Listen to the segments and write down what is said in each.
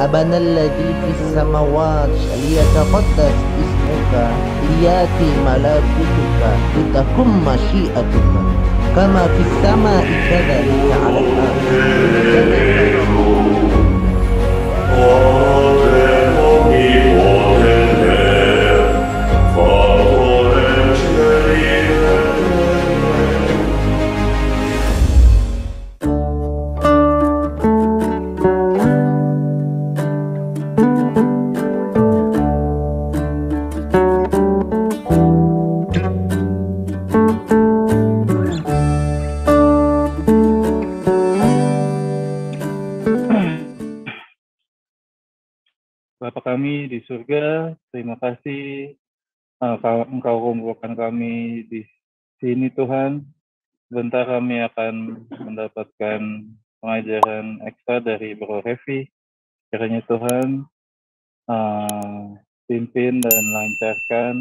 أبنا الذي في السماوات ليتقدس اسمك. ليأتي ملكوتك لتكن مشيئتك. كما في السماء كذلك على الأرض. Surga, terima kasih kau- Engkau kumpulkan kami di sini Tuhan. Sebentar kami akan mendapatkan pengajaran ekstra dari Bro Revi. Kiranya Tuhan uh, pimpin dan lancarkan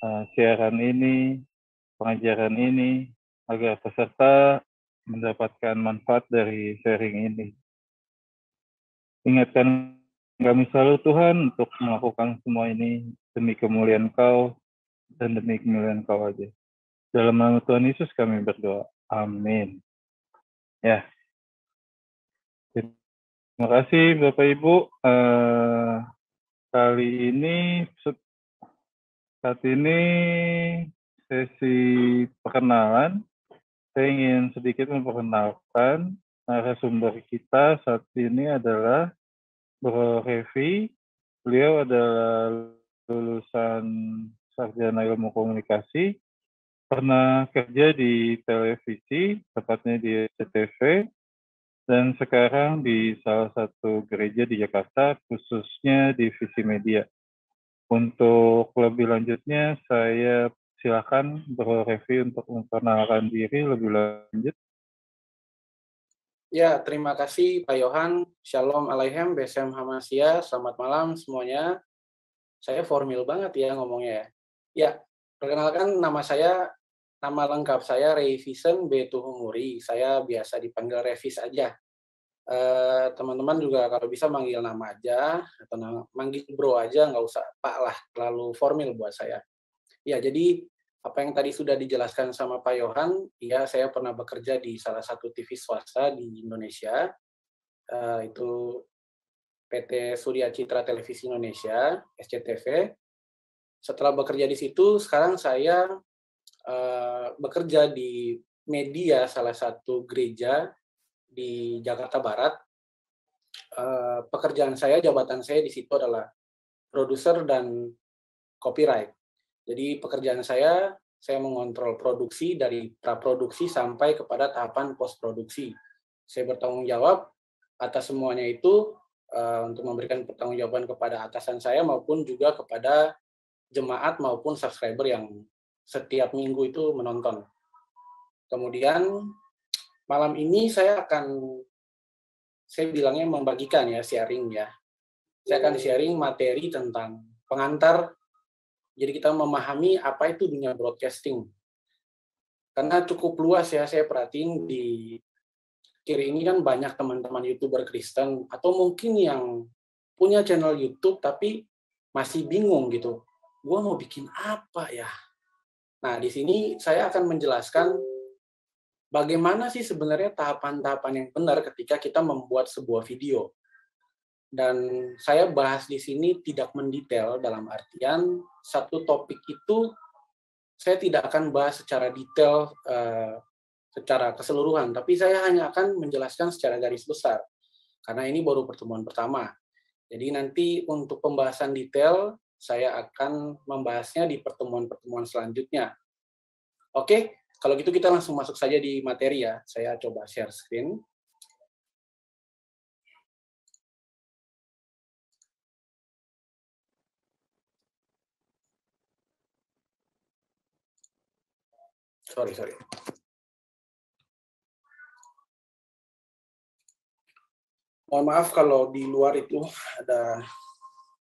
uh, siaran ini, pengajaran ini, agar peserta mendapatkan manfaat dari sharing ini. Ingatkan kami selalu Tuhan untuk melakukan semua ini demi kemuliaan Kau dan demi kemuliaan Kau aja. Dalam nama Tuhan Yesus kami berdoa. Amin. Ya. Terima kasih Bapak Ibu. Eh, kali ini saat ini sesi perkenalan. Saya ingin sedikit memperkenalkan narasumber kita saat ini adalah Bro Revi. Beliau adalah lulusan sarjana ilmu komunikasi, pernah kerja di televisi, tepatnya di SCTV, dan sekarang di salah satu gereja di Jakarta, khususnya di Visi Media. Untuk lebih lanjutnya, saya silakan Bro Revi untuk memperkenalkan diri lebih lanjut. Ya, terima kasih Pak Yohan. Shalom Aleichem, BSM Hamasya. Selamat malam semuanya. Saya formal banget ya ngomongnya ya. Ya, perkenalkan nama saya, nama lengkap saya Revisen B. Tuhumuri. Saya biasa dipanggil Revis aja. Teman-teman juga kalau bisa manggil nama aja, atau manggil bro aja, nggak usah pak lah, terlalu formal buat saya. Ya, jadi apa yang tadi sudah dijelaskan sama Pak Yohan, ya saya pernah bekerja di salah satu TV swasta di Indonesia, uh, itu PT Surya Citra Televisi Indonesia (SCTV). Setelah bekerja di situ, sekarang saya uh, bekerja di media salah satu gereja di Jakarta Barat. Uh, pekerjaan saya, jabatan saya di situ adalah produser dan copyright. Jadi pekerjaan saya, saya mengontrol produksi dari praproduksi sampai kepada tahapan post produksi. Saya bertanggung jawab atas semuanya itu uh, untuk memberikan pertanggungjawaban kepada atasan saya maupun juga kepada jemaat maupun subscriber yang setiap minggu itu menonton. Kemudian malam ini saya akan saya bilangnya membagikan ya sharing ya. Saya akan sharing materi tentang pengantar jadi kita memahami apa itu dunia broadcasting. Karena cukup luas ya, saya perhatiin di kiri ini kan banyak teman-teman YouTuber Kristen, atau mungkin yang punya channel YouTube tapi masih bingung gitu. Gue mau bikin apa ya? Nah, di sini saya akan menjelaskan bagaimana sih sebenarnya tahapan-tahapan yang benar ketika kita membuat sebuah video dan saya bahas di sini tidak mendetail dalam artian satu topik itu saya tidak akan bahas secara detail uh, secara keseluruhan, tapi saya hanya akan menjelaskan secara garis besar karena ini baru pertemuan pertama. Jadi nanti untuk pembahasan detail saya akan membahasnya di pertemuan-pertemuan selanjutnya. Oke, kalau gitu kita langsung masuk saja di materi ya. Saya coba share screen. Sorry sorry mohon maaf kalau di luar itu ada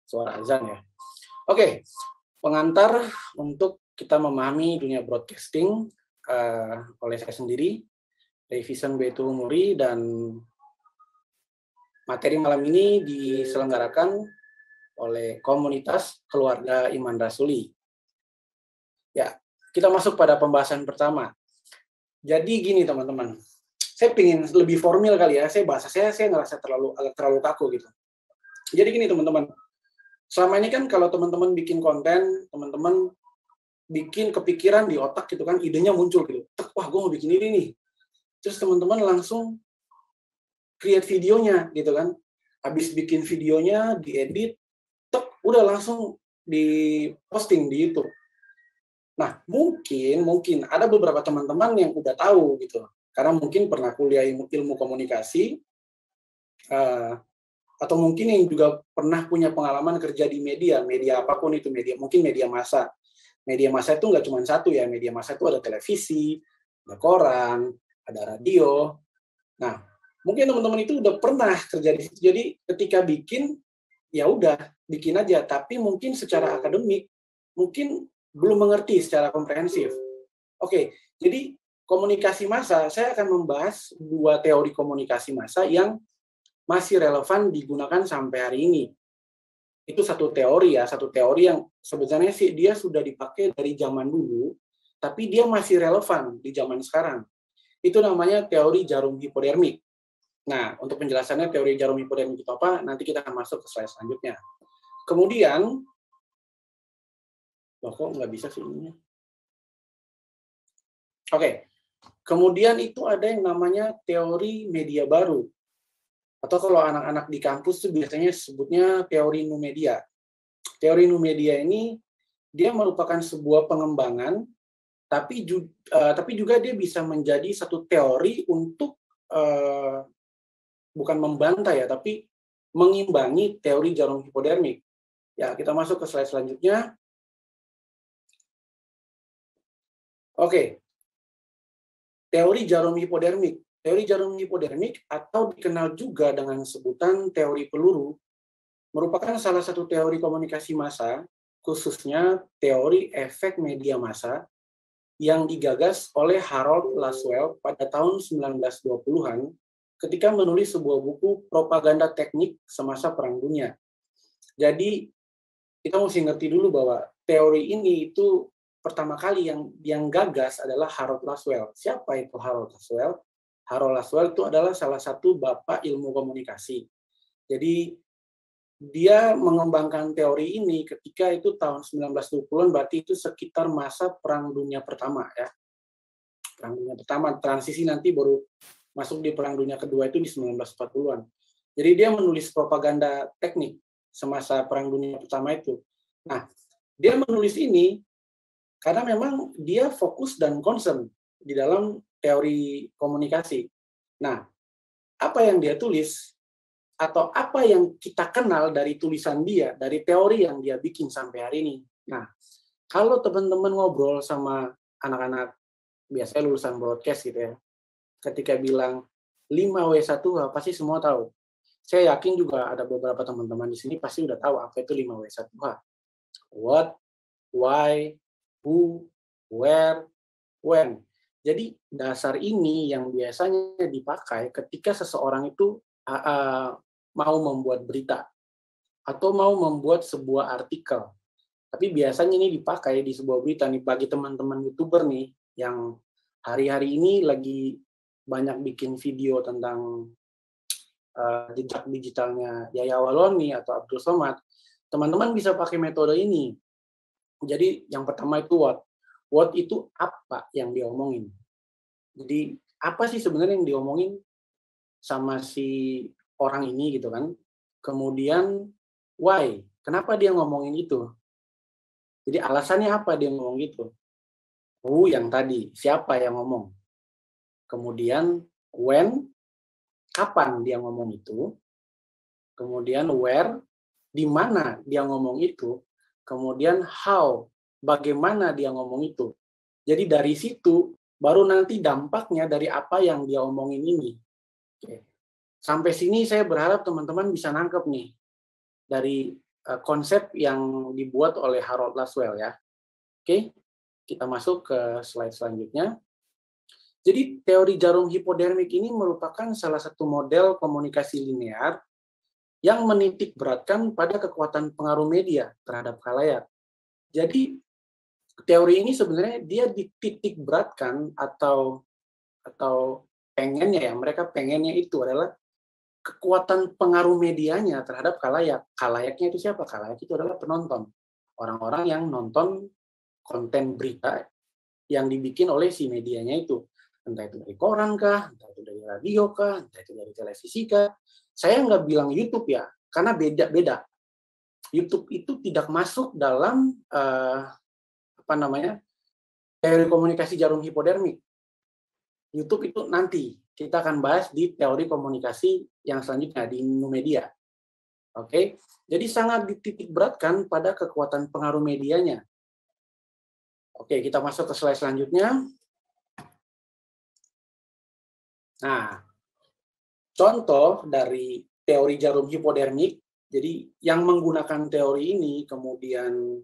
suara azan ya oke pengantar untuk kita memahami dunia broadcasting uh, oleh saya sendiri Revision B2 Muri dan Materi malam ini diselenggarakan oleh komunitas keluarga Iman Rasuli. Ya, kita masuk pada pembahasan pertama. Jadi gini teman-teman, saya ingin lebih formal kali ya. Saya bahasa saya saya ngerasa terlalu terlalu kaku gitu. Jadi gini teman-teman, selama ini kan kalau teman-teman bikin konten, teman-teman bikin kepikiran di otak gitu kan, idenya muncul gitu. Wah, gue mau bikin ini nih. Terus teman-teman langsung create videonya gitu kan. Habis bikin videonya, diedit, tek, udah langsung di posting di YouTube Nah, mungkin mungkin ada beberapa teman-teman yang udah tahu gitu, karena mungkin pernah kuliah ilmu, ilmu komunikasi, uh, atau mungkin yang juga pernah punya pengalaman kerja di media, media apa pun itu media, mungkin media massa. Media massa itu nggak cuma satu ya, media massa itu ada televisi, ada koran, ada radio. Nah, mungkin teman-teman itu udah pernah kerja di situ. Jadi ketika bikin, ya udah bikin aja. Tapi mungkin secara akademik, mungkin belum mengerti secara komprehensif. Oke, jadi komunikasi massa, saya akan membahas dua teori komunikasi massa yang masih relevan digunakan sampai hari ini. Itu satu teori ya, satu teori yang sebenarnya sih dia sudah dipakai dari zaman dulu, tapi dia masih relevan di zaman sekarang. Itu namanya teori jarum hipodermik. Nah, untuk penjelasannya teori jarum hipodermik itu apa, nanti kita akan masuk ke slide selanjutnya. Kemudian, Loh, kok nggak bisa sih ini? Oke, kemudian itu ada yang namanya teori media baru. Atau kalau anak-anak di kampus itu biasanya sebutnya teori nu media. Teori nu media ini dia merupakan sebuah pengembangan, tapi juga, uh, eh, tapi juga dia bisa menjadi satu teori untuk uh, bukan membantah ya, tapi mengimbangi teori jarum hipodermik. Ya, kita masuk ke slide selanjutnya. Oke. Teori jarum hipodermik. Teori jarum hipodermik atau dikenal juga dengan sebutan teori peluru merupakan salah satu teori komunikasi massa, khususnya teori efek media massa yang digagas oleh Harold Laswell pada tahun 1920-an ketika menulis sebuah buku propaganda teknik semasa Perang Dunia. Jadi kita mesti ngerti dulu bahwa teori ini itu pertama kali yang yang gagas adalah Harold Laswell. Siapa itu Harold Laswell? Harold Laswell itu adalah salah satu bapak ilmu komunikasi. Jadi dia mengembangkan teori ini ketika itu tahun 1920-an berarti itu sekitar masa Perang Dunia Pertama ya. Perang Dunia Pertama transisi nanti baru masuk di Perang Dunia Kedua itu di 1940-an. Jadi dia menulis propaganda teknik semasa Perang Dunia Pertama itu. Nah, dia menulis ini karena memang dia fokus dan concern di dalam teori komunikasi. Nah, apa yang dia tulis atau apa yang kita kenal dari tulisan dia, dari teori yang dia bikin sampai hari ini. Nah, kalau teman-teman ngobrol sama anak-anak biasanya lulusan broadcast gitu ya, ketika bilang 5W1 apa sih semua tahu. Saya yakin juga ada beberapa teman-teman di sini pasti udah tahu apa itu 5W1H. What, why, who, where, when. Jadi dasar ini yang biasanya dipakai ketika seseorang itu uh, mau membuat berita atau mau membuat sebuah artikel. Tapi biasanya ini dipakai di sebuah berita nih bagi teman-teman youtuber nih yang hari-hari ini lagi banyak bikin video tentang uh, jejak digitalnya Yaya Waloni atau Abdul Somad. Teman-teman bisa pakai metode ini jadi yang pertama itu what. What itu apa yang diomongin. Jadi apa sih sebenarnya yang diomongin sama si orang ini gitu kan. Kemudian why? Kenapa dia ngomongin itu? Jadi alasannya apa dia ngomong gitu? Who yang tadi, siapa yang ngomong? Kemudian when, kapan dia ngomong itu? Kemudian where, di mana dia ngomong itu? Kemudian how, bagaimana dia ngomong itu. Jadi dari situ baru nanti dampaknya dari apa yang dia omongin ini. Oke. Sampai sini saya berharap teman-teman bisa nangkep nih dari uh, konsep yang dibuat oleh Harold Laswell ya. Oke, kita masuk ke slide selanjutnya. Jadi teori jarum hipodermik ini merupakan salah satu model komunikasi linear yang menitik beratkan pada kekuatan pengaruh media terhadap khalayak. Jadi teori ini sebenarnya dia dititik beratkan atau atau pengennya ya mereka pengennya itu adalah kekuatan pengaruh medianya terhadap kalayak. Kalayaknya itu siapa? Kalayak itu adalah penonton. Orang-orang yang nonton konten berita yang dibikin oleh si medianya itu. Entah itu dari koran kah, entah itu dari radio kah, entah itu dari televisi kah. Saya nggak bilang YouTube ya, karena beda-beda. YouTube itu tidak masuk dalam uh, apa namanya teori komunikasi jarum hipodermik. YouTube itu nanti kita akan bahas di teori komunikasi yang selanjutnya di media. Oke, jadi sangat dititik beratkan pada kekuatan pengaruh medianya. Oke, kita masuk ke slide selanjutnya. Nah, contoh dari teori jarum hipodermik, jadi yang menggunakan teori ini kemudian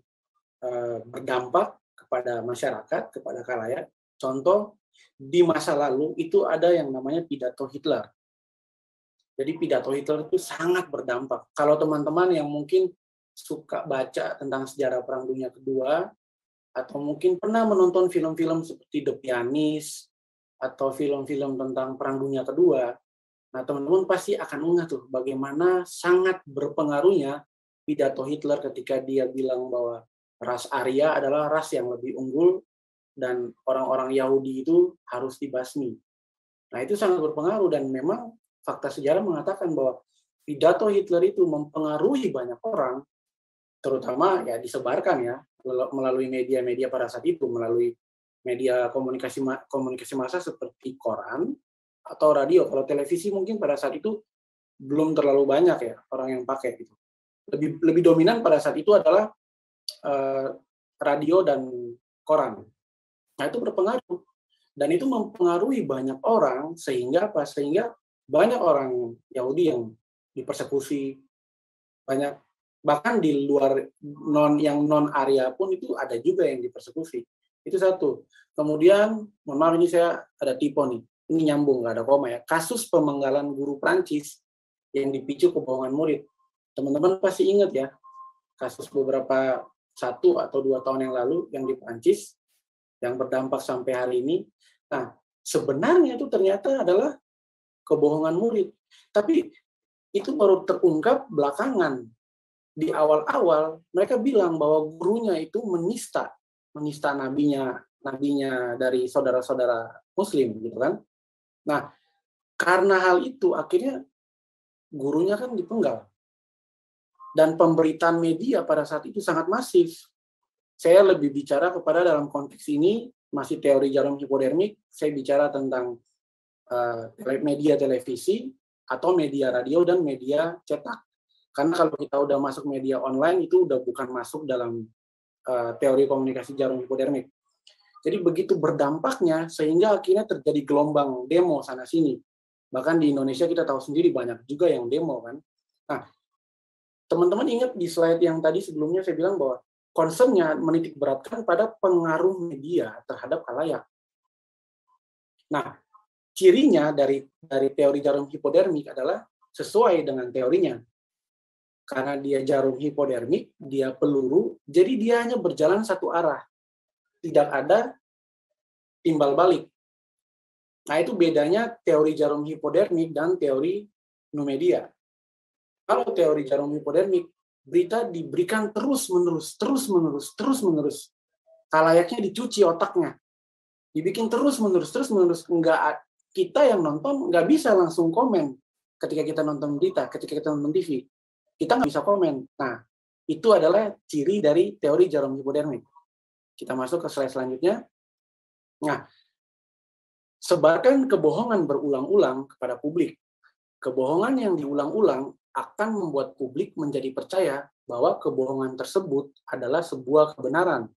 eh, berdampak kepada masyarakat, kepada kalayak. Contoh di masa lalu itu ada yang namanya pidato Hitler. Jadi pidato Hitler itu sangat berdampak. Kalau teman-teman yang mungkin suka baca tentang sejarah Perang Dunia Kedua, atau mungkin pernah menonton film-film seperti The Pianist, atau film-film tentang Perang Dunia Kedua, nah teman-teman pasti akan ingat tuh bagaimana sangat berpengaruhnya pidato Hitler ketika dia bilang bahwa ras Arya adalah ras yang lebih unggul dan orang-orang Yahudi itu harus dibasmi. Nah, itu sangat berpengaruh dan memang fakta sejarah mengatakan bahwa pidato Hitler itu mempengaruhi banyak orang, terutama ya disebarkan ya melalui media-media pada saat itu, melalui media komunikasi komunikasi massa seperti koran atau radio. Kalau televisi mungkin pada saat itu belum terlalu banyak ya orang yang pakai gitu. Lebih lebih dominan pada saat itu adalah uh, radio dan koran. Nah, itu berpengaruh. Dan itu mempengaruhi banyak orang sehingga apa? Sehingga banyak orang Yahudi yang dipersekusi, banyak bahkan di luar non yang non area pun itu ada juga yang dipersekusi. Itu satu. Kemudian, mohon maaf ini saya ada tipe nih. Ini nyambung, nggak ada koma ya. Kasus pemenggalan guru Prancis yang dipicu kebohongan murid. Teman-teman pasti ingat ya, kasus beberapa satu atau dua tahun yang lalu yang di Prancis yang berdampak sampai hari ini. Nah, sebenarnya itu ternyata adalah kebohongan murid. Tapi itu baru terungkap belakangan. Di awal-awal mereka bilang bahwa gurunya itu menista, menista nabinya, nabinya dari saudara-saudara muslim gitu kan. Nah, karena hal itu akhirnya gurunya kan dipenggal. Dan pemberitaan media pada saat itu sangat masif saya lebih bicara kepada dalam konteks ini masih teori jarum hipodermik, saya bicara tentang uh, media televisi atau media radio dan media cetak. Karena kalau kita udah masuk media online itu udah bukan masuk dalam uh, teori komunikasi jarum hipodermik. Jadi begitu berdampaknya sehingga akhirnya terjadi gelombang demo sana sini. Bahkan di Indonesia kita tahu sendiri banyak juga yang demo kan. Nah, teman-teman ingat di slide yang tadi sebelumnya saya bilang bahwa concernnya menitik beratkan pada pengaruh media terhadap kalayak. Nah, cirinya dari dari teori jarum hipodermik adalah sesuai dengan teorinya. Karena dia jarum hipodermik, dia peluru, jadi dia hanya berjalan satu arah. Tidak ada timbal balik. Nah, itu bedanya teori jarum hipodermik dan teori numedia. Kalau teori jarum hipodermik, berita diberikan terus menerus, terus menerus, terus menerus. Kalayaknya dicuci otaknya, dibikin terus menerus, terus menerus. Enggak kita yang nonton nggak bisa langsung komen ketika kita nonton berita, ketika kita nonton TV. Kita nggak bisa komen. Nah, itu adalah ciri dari teori jarum hipodermik. Kita masuk ke slide selanjutnya. Nah, sebarkan kebohongan berulang-ulang kepada publik. Kebohongan yang diulang-ulang akan membuat publik menjadi percaya bahwa kebohongan tersebut adalah sebuah kebenaran.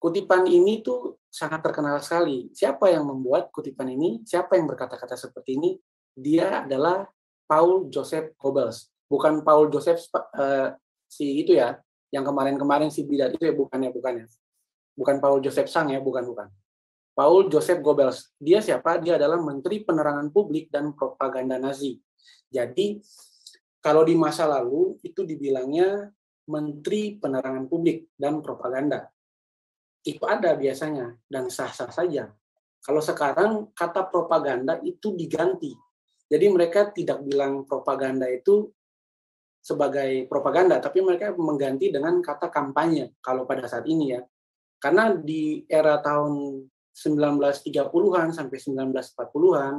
Kutipan ini tuh sangat terkenal sekali. Siapa yang membuat kutipan ini? Siapa yang berkata-kata seperti ini? Dia adalah Paul Joseph Goebbels. Bukan Paul Joseph uh, si itu ya, yang kemarin-kemarin si bidat itu ya bukannya bukannya. Bukan Paul Joseph Sang ya, bukan bukan. Paul Joseph Goebbels. Dia siapa? Dia adalah Menteri Penerangan Publik dan Propaganda Nazi. Jadi Kalau di masa lalu itu dibilangnya Menteri Penerangan Publik dan Propaganda. Itu ada biasanya dan sah-sah saja. Kalau sekarang kata propaganda itu diganti. Jadi mereka tidak bilang propaganda itu sebagai propaganda, tapi mereka mengganti dengan kata kampanye kalau pada saat ini ya. Karena di era tahun 1930-an sampai 1940-an,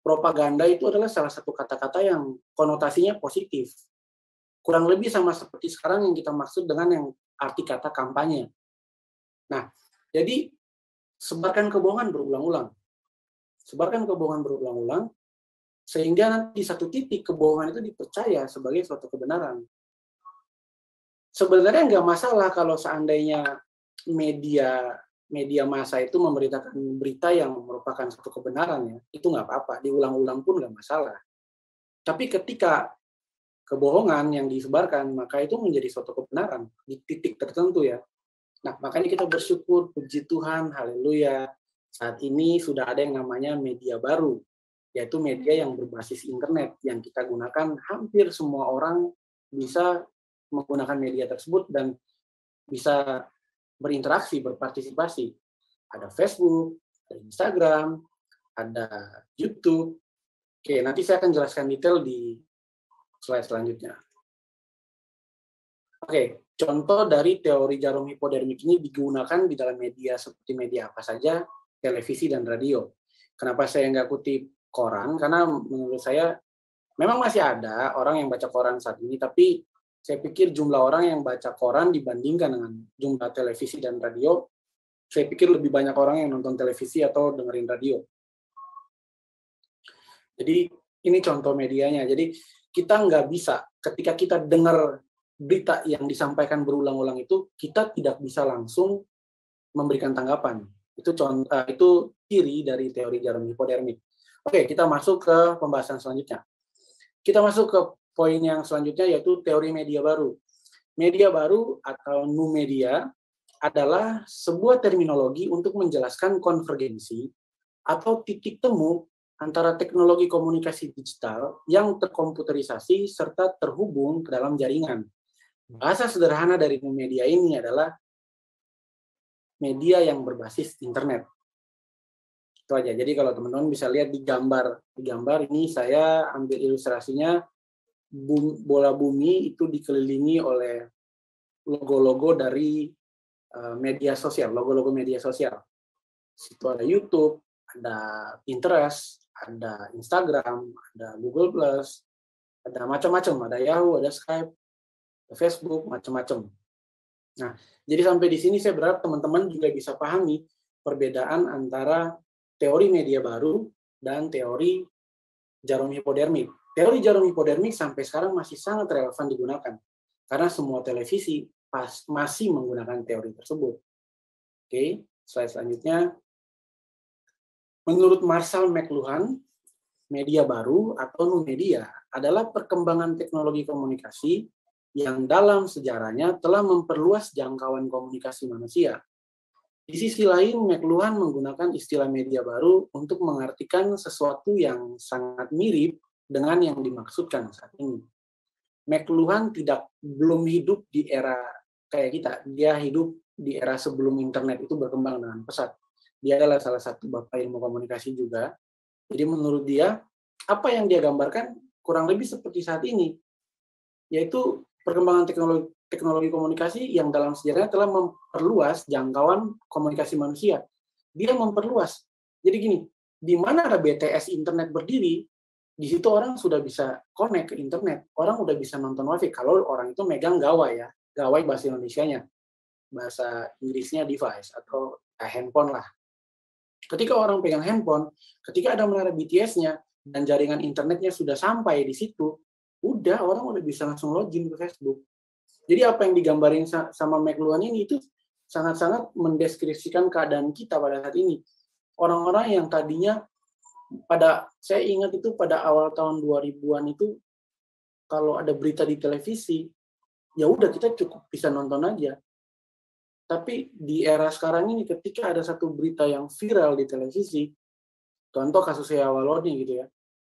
propaganda itu adalah salah satu kata-kata yang konotasinya positif. Kurang lebih sama seperti sekarang yang kita maksud dengan yang arti kata kampanye. Nah, jadi sebarkan kebohongan berulang-ulang. Sebarkan kebohongan berulang-ulang, sehingga nanti satu titik kebohongan itu dipercaya sebagai suatu kebenaran. Sebenarnya nggak masalah kalau seandainya media media massa itu memberitakan berita yang merupakan satu kebenaran ya, itu nggak apa-apa, diulang-ulang pun nggak masalah. Tapi ketika kebohongan yang disebarkan, maka itu menjadi suatu kebenaran di titik tertentu ya. Nah, makanya kita bersyukur, puji Tuhan, haleluya. Saat ini sudah ada yang namanya media baru, yaitu media yang berbasis internet yang kita gunakan hampir semua orang bisa menggunakan media tersebut dan bisa berinteraksi, berpartisipasi. Ada Facebook, ada Instagram, ada YouTube. Oke, nanti saya akan jelaskan detail di slide selanjutnya. Oke, contoh dari teori jarum hipodermik ini digunakan di dalam media seperti media apa saja, televisi dan radio. Kenapa saya nggak kutip koran karena menurut saya memang masih ada orang yang baca koran saat ini tapi saya pikir jumlah orang yang baca koran dibandingkan dengan jumlah televisi dan radio saya pikir lebih banyak orang yang nonton televisi atau dengerin radio. Jadi ini contoh medianya. Jadi kita nggak bisa ketika kita dengar berita yang disampaikan berulang-ulang itu kita tidak bisa langsung memberikan tanggapan. Itu contoh itu ciri dari teori jarum hipodermik Oke, kita masuk ke pembahasan selanjutnya. Kita masuk ke poin yang selanjutnya yaitu teori media baru. Media baru atau new media adalah sebuah terminologi untuk menjelaskan konvergensi atau titik temu antara teknologi komunikasi digital yang terkomputerisasi serta terhubung ke dalam jaringan. Bahasa sederhana dari new media ini adalah media yang berbasis internet itu aja. Jadi kalau teman-teman bisa lihat di gambar, di gambar ini saya ambil ilustrasinya bola bumi itu dikelilingi oleh logo-logo dari eh, media sosial, logo-logo media sosial. Situ ada YouTube, ada Pinterest, ada Instagram, ada Google Plus, ada macam-macam, ada Yahoo, ada Skype, ada Facebook, macam-macam. Nah, jadi sampai di sini saya berharap teman-teman juga bisa pahami perbedaan antara teori media baru dan teori jarum hipodermik. Teori jarum hipodermik sampai sekarang masih sangat relevan digunakan karena semua televisi pas, masih menggunakan teori tersebut. Oke, slide selanjutnya. Menurut Marshall McLuhan, media baru atau new media adalah perkembangan teknologi komunikasi yang dalam sejarahnya telah memperluas jangkauan komunikasi manusia di sisi lain, McLuhan menggunakan istilah media baru untuk mengartikan sesuatu yang sangat mirip dengan yang dimaksudkan saat ini. McLuhan tidak belum hidup di era kayak kita. Dia hidup di era sebelum internet itu berkembang dengan pesat. Dia adalah salah satu bapak ilmu komunikasi juga. Jadi menurut dia, apa yang dia gambarkan kurang lebih seperti saat ini, yaitu perkembangan teknologi teknologi komunikasi yang dalam sejarahnya telah memperluas jangkauan komunikasi manusia. Dia memperluas. Jadi gini, di mana ada BTS internet berdiri, di situ orang sudah bisa connect ke internet. Orang udah bisa nonton wifi. Kalau orang itu megang gawai ya, gawai bahasa Indonesia-nya. Bahasa Inggrisnya device atau eh, handphone lah. Ketika orang pegang handphone, ketika ada menara BTS-nya dan jaringan internetnya sudah sampai di situ, udah orang udah bisa langsung login ke Facebook jadi apa yang digambarin sama McLuhan ini itu sangat-sangat mendeskripsikan keadaan kita pada saat ini. Orang-orang yang tadinya pada saya ingat itu pada awal tahun 2000-an itu kalau ada berita di televisi ya udah kita cukup bisa nonton aja. Tapi di era sekarang ini ketika ada satu berita yang viral di televisi, contoh kasus Waloni gitu ya,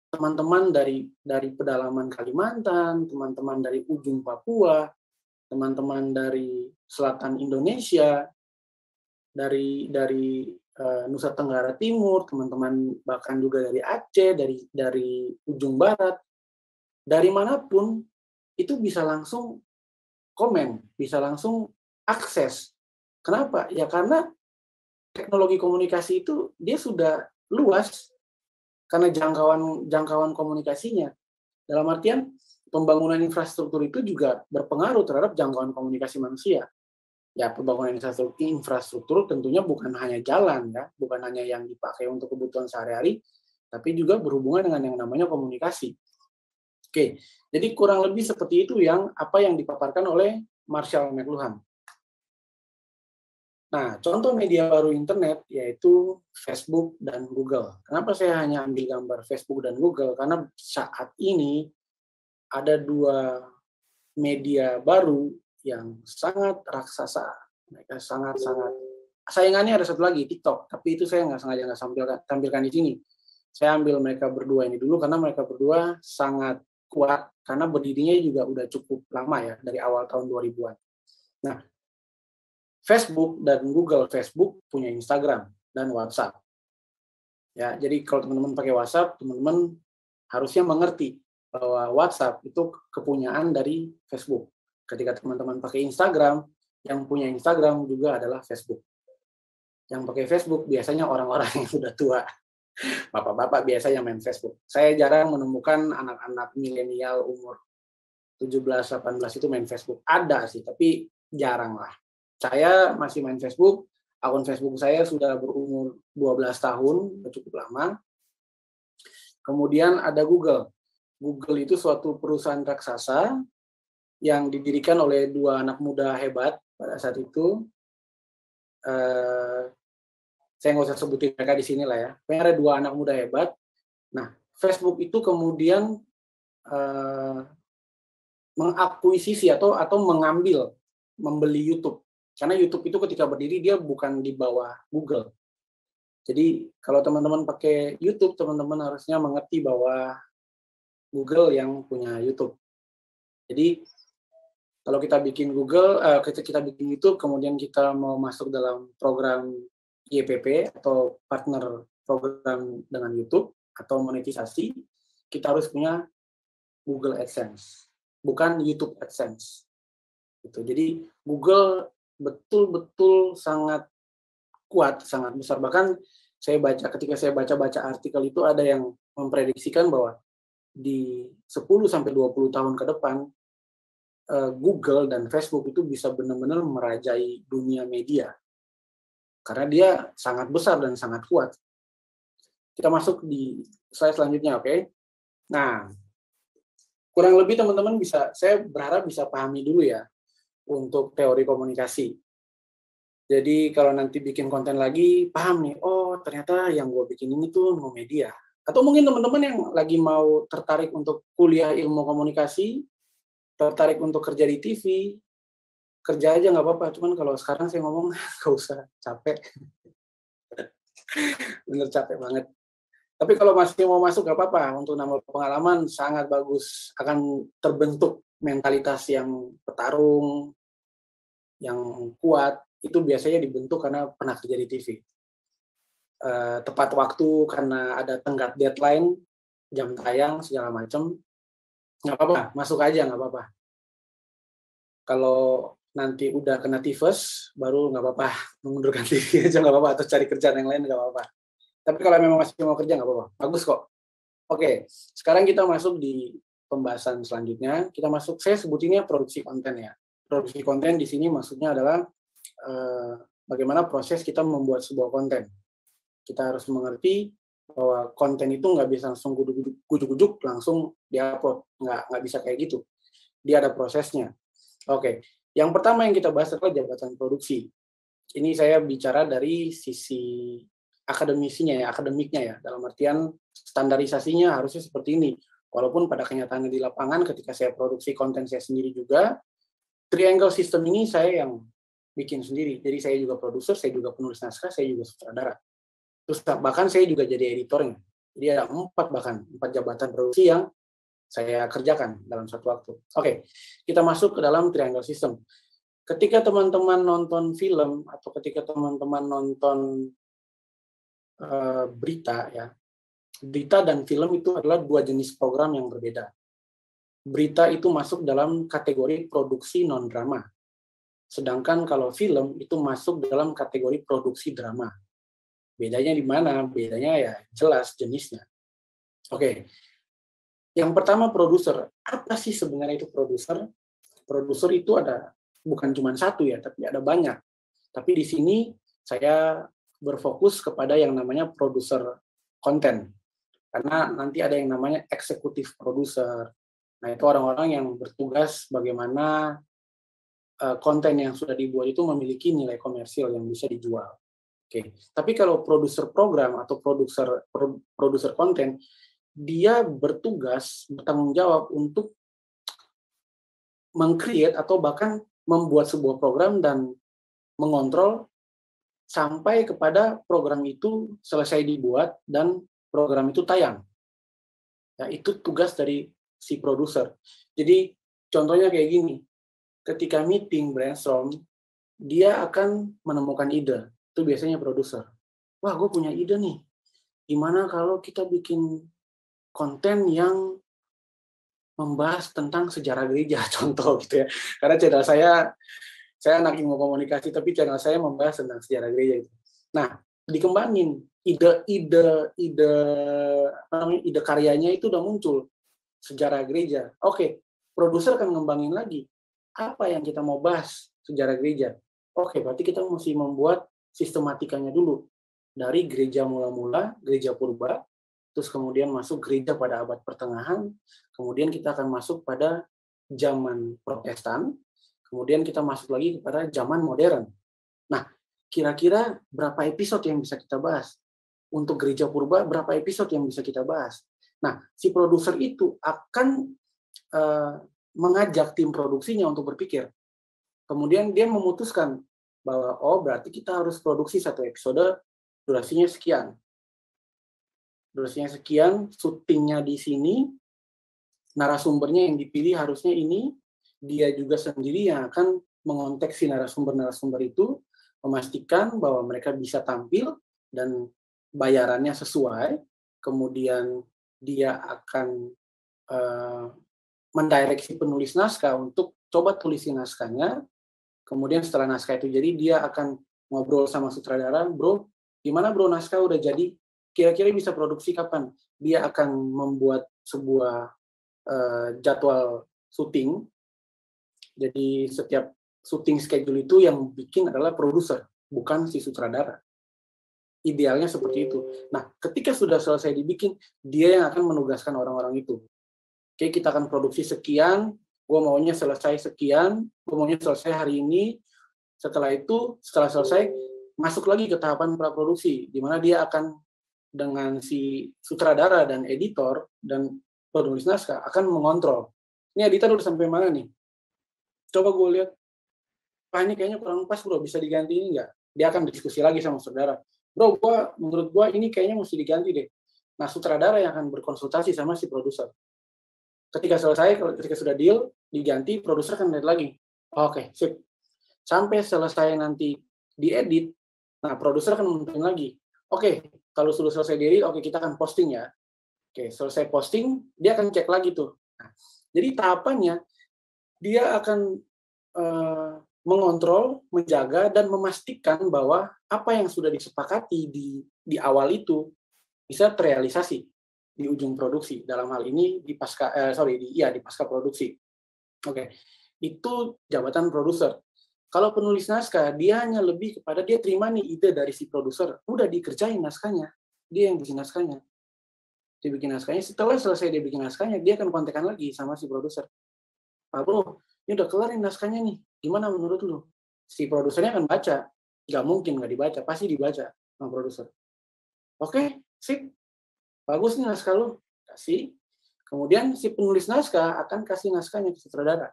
teman-teman dari dari pedalaman Kalimantan, teman-teman dari ujung Papua, teman-teman dari selatan Indonesia, dari dari Nusa Tenggara Timur, teman-teman bahkan juga dari Aceh, dari dari ujung barat, dari mana pun itu bisa langsung komen, bisa langsung akses. Kenapa? Ya karena teknologi komunikasi itu dia sudah luas karena jangkauan jangkauan komunikasinya. Dalam artian pembangunan infrastruktur itu juga berpengaruh terhadap jangkauan komunikasi manusia. Ya, pembangunan infrastruktur, infrastruktur tentunya bukan hanya jalan ya, bukan hanya yang dipakai untuk kebutuhan sehari-hari, tapi juga berhubungan dengan yang namanya komunikasi. Oke, jadi kurang lebih seperti itu yang apa yang dipaparkan oleh Marshall McLuhan. Nah, contoh media baru internet yaitu Facebook dan Google. Kenapa saya hanya ambil gambar Facebook dan Google? Karena saat ini ada dua media baru yang sangat raksasa. Mereka sangat-sangat saingannya ada satu lagi TikTok, tapi itu saya nggak sengaja nggak tampilkan, tampilkan di sini. Saya ambil mereka berdua ini dulu karena mereka berdua sangat kuat karena berdirinya juga udah cukup lama ya dari awal tahun 2000-an. Nah, Facebook dan Google Facebook punya Instagram dan WhatsApp. Ya, jadi kalau teman-teman pakai WhatsApp, teman-teman harusnya mengerti bahwa WhatsApp itu kepunyaan dari Facebook. Ketika teman-teman pakai Instagram, yang punya Instagram juga adalah Facebook. Yang pakai Facebook biasanya orang-orang yang sudah tua. Bapak-bapak biasanya main Facebook. Saya jarang menemukan anak-anak milenial umur 17-18 itu main Facebook. Ada sih, tapi jarang lah saya masih main Facebook. Akun Facebook saya sudah berumur 12 tahun, cukup lama. Kemudian ada Google. Google itu suatu perusahaan raksasa yang didirikan oleh dua anak muda hebat pada saat itu. Uh, saya nggak usah sebutin mereka di sini lah ya. Pokoknya ada dua anak muda hebat. Nah, Facebook itu kemudian uh, mengakuisisi atau atau mengambil membeli YouTube karena YouTube itu ketika berdiri dia bukan di bawah Google. Jadi kalau teman-teman pakai YouTube, teman-teman harusnya mengerti bahwa Google yang punya YouTube. Jadi kalau kita bikin Google, uh, kita kita bikin YouTube, kemudian kita mau masuk dalam program YPP atau partner program dengan YouTube atau monetisasi, kita harus punya Google AdSense, bukan YouTube AdSense. Gitu. Jadi Google betul-betul sangat kuat, sangat besar. Bahkan saya baca ketika saya baca-baca artikel itu ada yang memprediksikan bahwa di 10 sampai 20 tahun ke depan eh, Google dan Facebook itu bisa benar-benar merajai dunia media. Karena dia sangat besar dan sangat kuat. Kita masuk di slide selanjutnya, oke? Okay? Nah, kurang lebih teman-teman bisa saya berharap bisa pahami dulu ya untuk teori komunikasi. Jadi kalau nanti bikin konten lagi, paham nih, oh ternyata yang gue bikin ini tuh mau media. Atau mungkin teman-teman yang lagi mau tertarik untuk kuliah ilmu komunikasi, tertarik untuk kerja di TV, kerja aja nggak apa-apa. Cuman kalau sekarang saya ngomong, gak usah capek. Bener capek banget. Tapi kalau masih mau masuk gak apa-apa. Untuk nama pengalaman sangat bagus. Akan terbentuk mentalitas yang petarung, yang kuat, itu biasanya dibentuk karena pernah kerja di TV. Eh, tepat waktu karena ada tenggat deadline, jam tayang, segala macam. Nggak apa-apa, masuk aja nggak apa-apa. Kalau nanti udah kena tifus, baru nggak apa-apa, mengundurkan diri aja nggak apa-apa, atau cari kerjaan yang lain nggak apa-apa. Tapi kalau memang masih mau kerja nggak apa-apa, bagus kok. Oke, sekarang kita masuk di pembahasan selanjutnya. Kita masuk, saya sebutinnya produksi konten ya. Produksi konten di sini maksudnya adalah eh, bagaimana proses kita membuat sebuah konten. Kita harus mengerti bahwa konten itu nggak bisa langsung gujuk-gujuk langsung diupload, nggak nggak bisa kayak gitu. Dia ada prosesnya. Oke, yang pertama yang kita bahas adalah jabatan produksi. Ini saya bicara dari sisi akademisinya ya, akademiknya ya, dalam artian standarisasinya harusnya seperti ini. Walaupun pada kenyataannya di lapangan ketika saya produksi konten saya sendiri juga, triangle system ini saya yang bikin sendiri. Jadi saya juga produser, saya juga penulis naskah, saya juga sutradara. Terus bahkan saya juga jadi editornya. Jadi ada empat bahkan empat jabatan produksi yang saya kerjakan dalam satu waktu. Oke, kita masuk ke dalam triangle system. Ketika teman-teman nonton film atau ketika teman-teman nonton uh, berita ya, berita dan film itu adalah dua jenis program yang berbeda. Berita itu masuk dalam kategori produksi non drama, sedangkan kalau film itu masuk dalam kategori produksi drama. Bedanya di mana? Bedanya ya jelas jenisnya. Oke, yang pertama produser. Apa sih sebenarnya itu produser? Produser itu ada bukan cuma satu ya, tapi ada banyak. Tapi di sini saya berfokus kepada yang namanya produser konten. Karena nanti ada yang namanya eksekutif produser. Nah, itu orang-orang yang bertugas bagaimana eh, konten yang sudah dibuat itu memiliki nilai komersil yang bisa dijual. Oke, tapi kalau produser program atau produser produser konten dia bertugas bertanggung jawab untuk mengcreate atau bahkan membuat sebuah program dan mengontrol sampai kepada program itu selesai dibuat dan program itu tayang. Ya, itu tugas dari si produser. Jadi contohnya kayak gini, ketika meeting brainstorm, dia akan menemukan ide. Itu biasanya produser. Wah, gue punya ide nih. Gimana kalau kita bikin konten yang membahas tentang sejarah gereja contoh gitu ya. Karena channel saya saya anak ilmu komunikasi tapi channel saya membahas tentang sejarah gereja itu nah dikembangin. Ide ide ide ide karyanya itu udah muncul. Sejarah gereja. Oke produser akan ngembangin lagi apa yang kita mau bahas sejarah gereja. Oke berarti kita mesti membuat sistematikanya dulu dari gereja mula-mula gereja purba terus kemudian masuk gereja pada abad pertengahan, kemudian kita akan masuk pada zaman protestan, kemudian kita masuk lagi kepada zaman modern. Nah, kira-kira berapa episode yang bisa kita bahas? Untuk gereja purba, berapa episode yang bisa kita bahas? Nah, si produser itu akan uh, mengajak tim produksinya untuk berpikir. Kemudian dia memutuskan bahwa, oh berarti kita harus produksi satu episode, durasinya sekian. Durasinya sekian, syutingnya di sini, narasumbernya yang dipilih harusnya ini, dia juga sendiri yang akan mengontek si narasumber-narasumber itu, memastikan bahwa mereka bisa tampil dan bayarannya sesuai, kemudian dia akan uh, mendireksi penulis naskah untuk coba tulisin naskahnya, kemudian setelah naskah itu jadi dia akan ngobrol sama sutradara, bro, gimana bro naskah udah jadi, kira-kira bisa produksi kapan? Dia akan membuat sebuah uh, jadwal syuting. Jadi setiap syuting schedule itu yang bikin adalah produser, bukan si sutradara. Idealnya seperti itu. Nah, ketika sudah selesai dibikin, dia yang akan menugaskan orang-orang itu. Oke, kita akan produksi sekian, gue maunya selesai sekian, gue maunya selesai hari ini. Setelah itu, setelah selesai, masuk lagi ke tahapan praproduksi, di mana dia akan dengan si sutradara dan editor dan penulis naskah akan mengontrol. Ini editor udah sampai mana nih? Coba gue lihat, Pak ini kayaknya kurang pas bro, bisa diganti ini nggak? Dia akan diskusi lagi sama sutradara. Bro, gua, menurut gue ini kayaknya mesti diganti deh. Nah, sutradara yang akan berkonsultasi sama si produser. Ketika selesai, ketika sudah deal, diganti, produser akan lihat lagi. Oke, okay, sip. Sampai selesai nanti diedit, nah produser akan menentukan lagi. Oke, okay, kalau sudah selesai diri, oke okay, kita akan posting ya. Oke, selesai posting, dia akan cek lagi tuh. Nah, jadi tahapannya dia akan uh, mengontrol, menjaga dan memastikan bahwa apa yang sudah disepakati di di awal itu bisa terrealisasi di ujung produksi. Dalam hal ini di pasca eh, sorry di iya di pasca produksi. Oke. Itu jabatan produser. Kalau penulis naskah, dia hanya lebih kepada dia terima nih ide dari si produser, udah dikerjain naskahnya, dia yang bikin naskahnya. Dia bikin naskahnya, setelah selesai dia bikin naskahnya, dia akan kontekan lagi sama si produser. Pak bro, ini udah kelar naskahnya nih, gimana menurut lu? Si produsernya akan baca, nggak mungkin nggak dibaca, pasti dibaca sama produser. Oke, sip, bagus nih naskah lu, kasih. Kemudian si penulis naskah akan kasih naskahnya ke sutradara.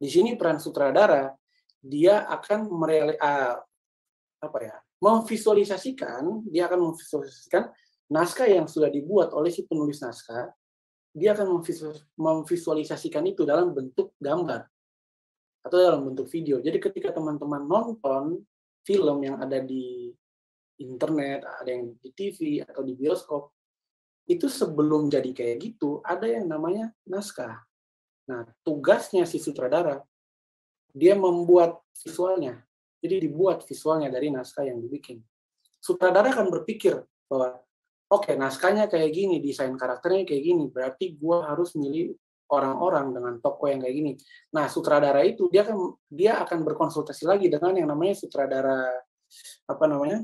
Di sini peran sutradara dia akan mereali, uh, apa ya memvisualisasikan dia akan memvisualisasikan naskah yang sudah dibuat oleh si penulis naskah, dia akan memvisualisasikan itu dalam bentuk gambar atau dalam bentuk video. Jadi ketika teman-teman nonton film yang ada di internet, ada yang di TV atau di bioskop, itu sebelum jadi kayak gitu ada yang namanya naskah. Nah, tugasnya si sutradara dia membuat visualnya. Jadi dibuat visualnya dari naskah yang dibikin. Sutradara akan berpikir bahwa oke, okay, naskahnya kayak gini, desain karakternya kayak gini, berarti gua harus milih orang-orang dengan tokoh yang kayak gini. Nah, sutradara itu dia akan dia akan berkonsultasi lagi dengan yang namanya sutradara apa namanya?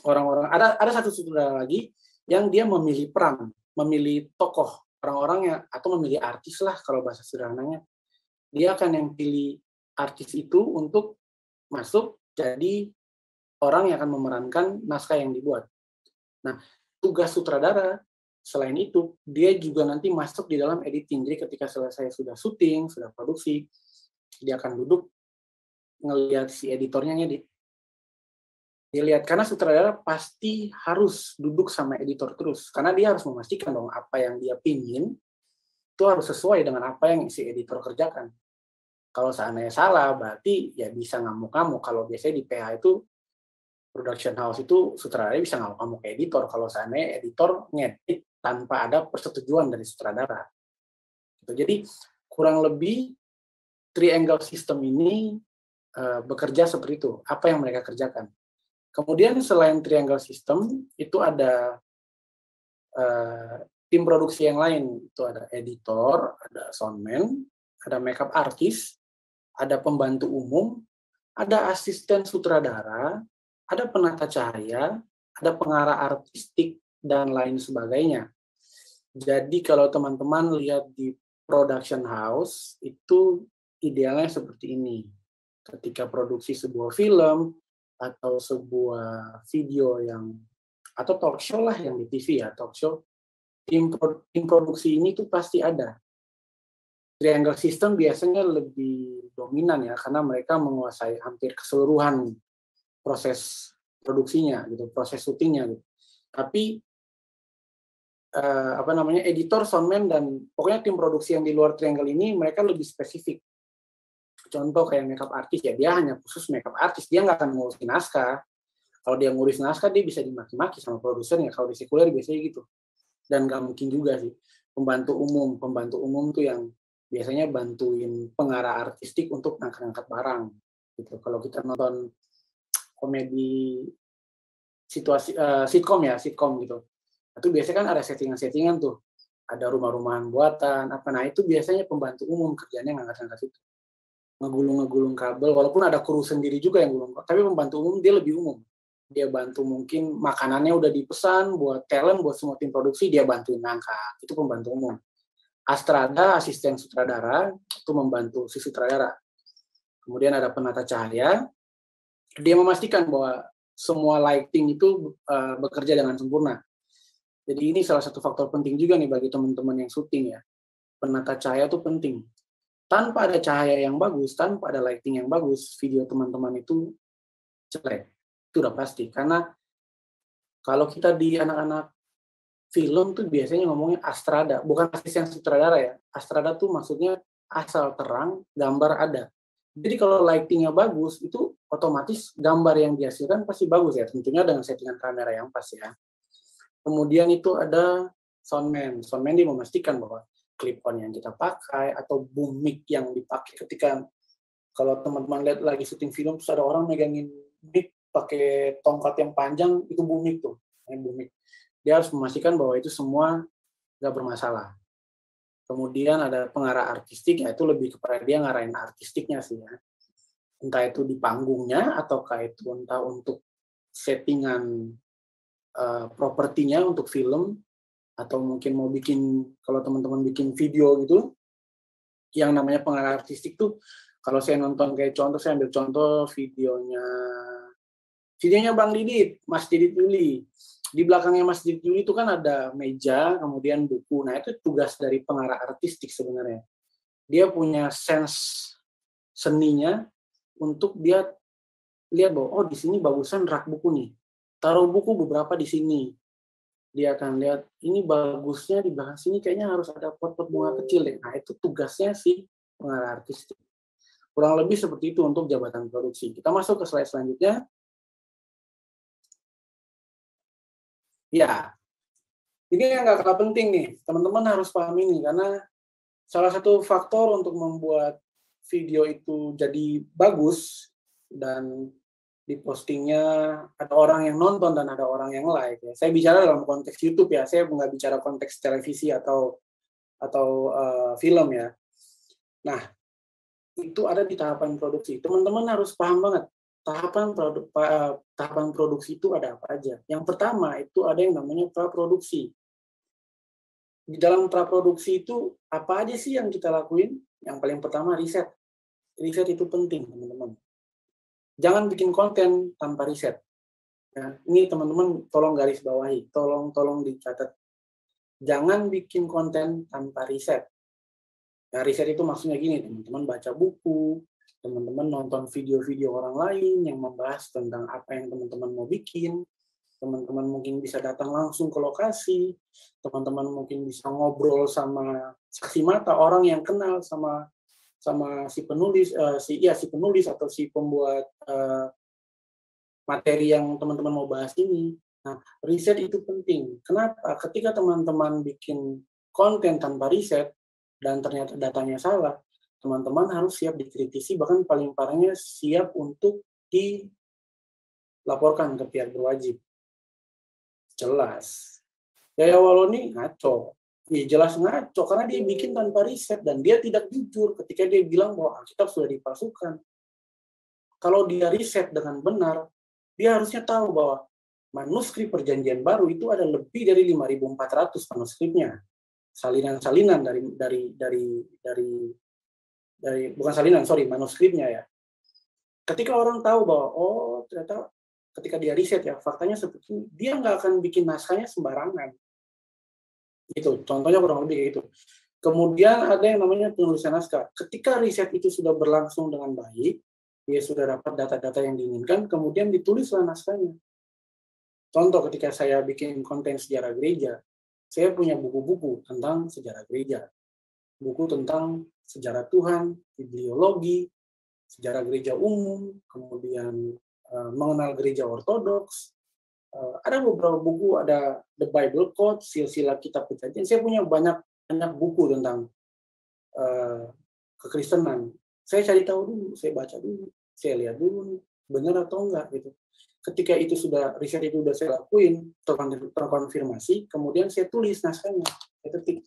orang-orang ada ada satu sutradara lagi yang dia memilih peran, memilih tokoh orang-orang yang atau memilih artis lah kalau bahasa sederhananya. Dia akan yang pilih artis itu untuk masuk jadi orang yang akan memerankan naskah yang dibuat. Nah, tugas sutradara selain itu dia juga nanti masuk di dalam editing. Jadi ketika selesai sudah syuting, sudah produksi, dia akan duduk ngelihat si editornya ngedit dilihat karena sutradara pasti harus duduk sama editor terus. Karena dia harus memastikan dong apa yang dia pingin itu harus sesuai dengan apa yang si editor kerjakan. Kalau seandainya salah berarti ya bisa ngamuk-ngamuk. Kalau biasanya di PH itu production house itu sutradara bisa ngamuk-ngamuk ke editor. Kalau seandainya editor ngedit tanpa ada persetujuan dari sutradara. Gitu. jadi kurang lebih triangle system ini uh, bekerja seperti itu. Apa yang mereka kerjakan Kemudian selain triangle system itu ada uh, tim produksi yang lain itu ada editor, ada soundman, ada makeup artist, ada pembantu umum, ada asisten sutradara, ada penata cahaya, ada pengarah artistik dan lain sebagainya. Jadi kalau teman-teman lihat di production house itu idealnya seperti ini. Ketika produksi sebuah film, atau sebuah video yang atau talk show lah yang di TV ya talk show. Tim, tim produksi ini tuh pasti ada. Triangle system biasanya lebih dominan ya karena mereka menguasai hampir keseluruhan proses produksinya gitu proses syutingnya gitu. Tapi eh, apa namanya editor soundman dan pokoknya tim produksi yang di luar triangle ini mereka lebih spesifik contoh kayak makeup artis ya dia hanya khusus makeup artis dia nggak akan ngurusin naskah. Kalau dia ngurus naskah dia bisa dimaki-maki sama produsernya. Kalau di sekuler biasanya gitu. Dan nggak mungkin juga sih. Pembantu umum pembantu umum tuh yang biasanya bantuin pengarah artistik untuk ngangkat-ngangkat barang gitu. Kalau kita nonton komedi situasi uh, sitkom ya sitkom gitu. Itu biasanya kan ada settingan-settingan tuh. Ada rumah-rumahan buatan apa. Nah itu biasanya pembantu umum kerjanya ngangkat-ngangkat itu ngegulung-ngegulung kabel walaupun ada kru sendiri juga yang gulung tapi pembantu umum dia lebih umum. Dia bantu mungkin makanannya udah dipesan buat talent buat semua tim produksi dia bantuin ngangkat itu pembantu umum. Astrada asisten sutradara itu membantu si sutradara. Kemudian ada penata cahaya. Dia memastikan bahwa semua lighting itu uh, bekerja dengan sempurna. Jadi ini salah satu faktor penting juga nih bagi teman-teman yang syuting ya. Penata cahaya itu penting tanpa ada cahaya yang bagus, tanpa ada lighting yang bagus, video teman-teman itu jelek. Itu udah pasti. Karena kalau kita di anak-anak film tuh biasanya ngomongnya astrada, bukan asisten sutradara ya. Astrada tuh maksudnya asal terang, gambar ada. Jadi kalau lightingnya bagus, itu otomatis gambar yang dihasilkan pasti bagus ya. Tentunya dengan settingan kamera yang pas ya. Kemudian itu ada soundman. Soundman dia memastikan bahwa clip on yang kita pakai atau boom mic yang dipakai ketika kalau teman-teman lihat lagi syuting film terus ada orang megangin mic pakai tongkat yang panjang itu boom mic tuh boom mic. Dia harus memastikan bahwa itu semua nggak bermasalah. Kemudian ada pengarah artistik ya itu lebih kepada dia ngarahin artistiknya sih ya. Entah itu di panggungnya ataukah itu entah untuk settingan uh, propertinya untuk film atau mungkin mau bikin kalau teman-teman bikin video gitu yang namanya pengarah artistik tuh kalau saya nonton kayak contoh saya ambil contoh videonya videonya Bang Didit Mas Didit Yuli. Di belakangnya Mas Didit Yuli itu kan ada meja kemudian buku. Nah itu tugas dari pengarah artistik sebenarnya. Dia punya sense seninya untuk dia lihat bahwa oh di sini bagusan rak buku nih. Taruh buku beberapa di sini dia akan lihat ini bagusnya di belakang sini kayaknya harus ada pot-pot bunga kecil deh. Nah itu tugasnya si pengarah artistik. Kurang lebih seperti itu untuk jabatan produksi. Kita masuk ke slide selanjutnya. Ya, ini yang nggak kalah penting nih. Teman-teman harus paham ini karena salah satu faktor untuk membuat video itu jadi bagus dan di postingnya ada orang yang nonton dan ada orang yang like. Ya. Saya bicara dalam konteks YouTube ya, saya nggak bicara konteks televisi atau atau uh, film ya. Nah, itu ada di tahapan produksi. Teman-teman harus paham banget tahapan produk tahapan produksi itu ada apa aja. Yang pertama itu ada yang namanya praproduksi. Di dalam praproduksi itu apa aja sih yang kita lakuin? Yang paling pertama riset. Riset itu penting, teman-teman jangan bikin konten tanpa riset. Ya, ini teman-teman tolong garis bawahi, tolong tolong dicatat. Jangan bikin konten tanpa riset. Ya, riset itu maksudnya gini, teman-teman baca buku, teman-teman nonton video-video orang lain yang membahas tentang apa yang teman-teman mau bikin, teman-teman mungkin bisa datang langsung ke lokasi, teman-teman mungkin bisa ngobrol sama saksi mata orang yang kenal sama sama si penulis uh, si ya si penulis atau si pembuat uh, materi yang teman-teman mau bahas ini. Nah, riset itu penting. Kenapa? Ketika teman-teman bikin konten tanpa riset dan ternyata datanya salah, teman-teman harus siap dikritisi, bahkan paling parahnya siap untuk dilaporkan ke pihak berwajib. Jelas. Gaya Waloni ngaco ya jelas ngaco karena dia bikin tanpa riset dan dia tidak jujur ketika dia bilang bahwa Alkitab sudah dipalsukan. Kalau dia riset dengan benar, dia harusnya tahu bahwa manuskrip perjanjian baru itu ada lebih dari 5.400 manuskripnya. Salinan-salinan dari dari dari dari dari bukan salinan, sorry, manuskripnya ya. Ketika orang tahu bahwa oh ternyata ketika dia riset ya faktanya seperti ini, dia nggak akan bikin naskahnya sembarangan itu contohnya kurang lebih kayak gitu. Kemudian ada yang namanya penulisan naskah. Ketika riset itu sudah berlangsung dengan baik, dia sudah dapat data-data yang diinginkan, kemudian ditulislah naskahnya. Contoh ketika saya bikin konten sejarah gereja, saya punya buku-buku tentang sejarah gereja. Buku tentang sejarah Tuhan, bibliologi, sejarah gereja umum, kemudian uh, mengenal gereja ortodoks, ada beberapa buku ada The Bible Code silsilah kitab perjanjian saya punya banyak banyak buku tentang uh, kekristenan. Saya cari tahu dulu saya baca dulu saya lihat dulu benar atau enggak gitu. Ketika itu sudah riset itu sudah saya lakuin terkonfirmasi kemudian saya tulis naskahnya saya ketik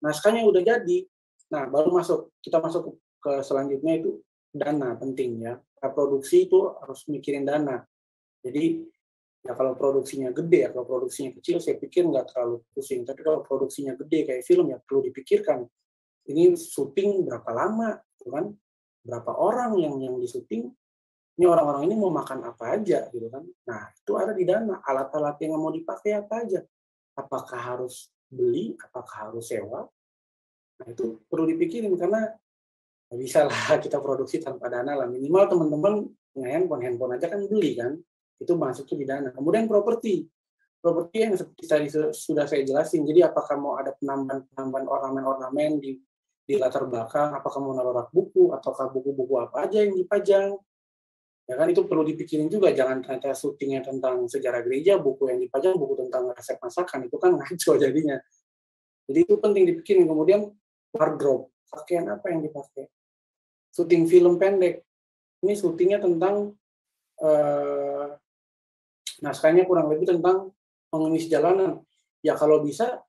naskahnya udah jadi. Nah baru masuk kita masuk ke selanjutnya itu dana penting ya. Produksi itu harus mikirin dana jadi ya kalau produksinya gede, ya, kalau produksinya kecil, saya pikir nggak terlalu pusing. Tapi kalau produksinya gede kayak film ya perlu dipikirkan. Ini syuting berapa lama, gitu kan? Berapa orang yang yang di syuting? Ini orang-orang ini mau makan apa aja, gitu kan? Nah itu ada di dana. Alat-alat yang mau dipakai apa aja? Apakah harus beli? Apakah harus sewa? Nah itu perlu dipikirin karena bisa lah kita produksi tanpa dana lah. Minimal teman-teman handphone handphone aja kan beli kan itu masuknya di dana. Kemudian properti. Properti yang seperti tadi sudah saya jelasin. Jadi apakah mau ada penambahan-penambahan ornamen-ornamen di di latar belakang, apakah mau naruh rak buku, ataukah buku-buku apa aja yang dipajang. Ya kan itu perlu dipikirin juga, jangan ternyata syutingnya tentang sejarah gereja, buku yang dipajang, buku tentang resep masakan, itu kan ngaco jadinya. Jadi itu penting dipikirin. Kemudian wardrobe, pakaian apa yang dipakai. Syuting film pendek, ini syutingnya tentang uh, naskahnya kurang lebih tentang mengemis jalanan. Ya kalau bisa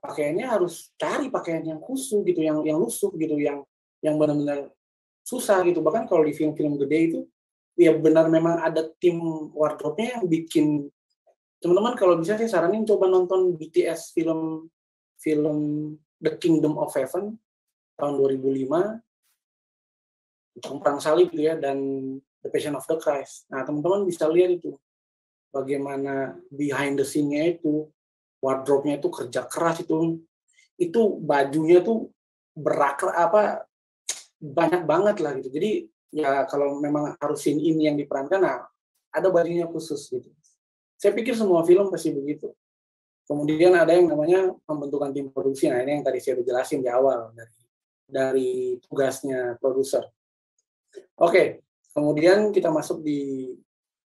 pakaiannya harus cari pakaian yang khusus gitu, yang yang lusuh gitu, yang yang benar-benar susah gitu. Bahkan kalau di film-film gede itu ya benar memang ada tim wardrobe-nya yang bikin teman-teman kalau bisa saya saranin coba nonton BTS film film The Kingdom of Heaven tahun 2005 tentang salib gitu ya dan The Passion of the Christ. Nah teman-teman bisa lihat itu bagaimana behind the scene-nya itu, wardrobe-nya itu kerja keras itu, itu bajunya tuh berakar apa banyak banget lah gitu. Jadi ya kalau memang harus scene ini yang diperankan, nah ada bajunya khusus gitu. Saya pikir semua film pasti begitu. Kemudian ada yang namanya pembentukan tim produksi. Nah, ini yang tadi saya udah jelasin di awal dari dari tugasnya produser. Oke, kemudian kita masuk di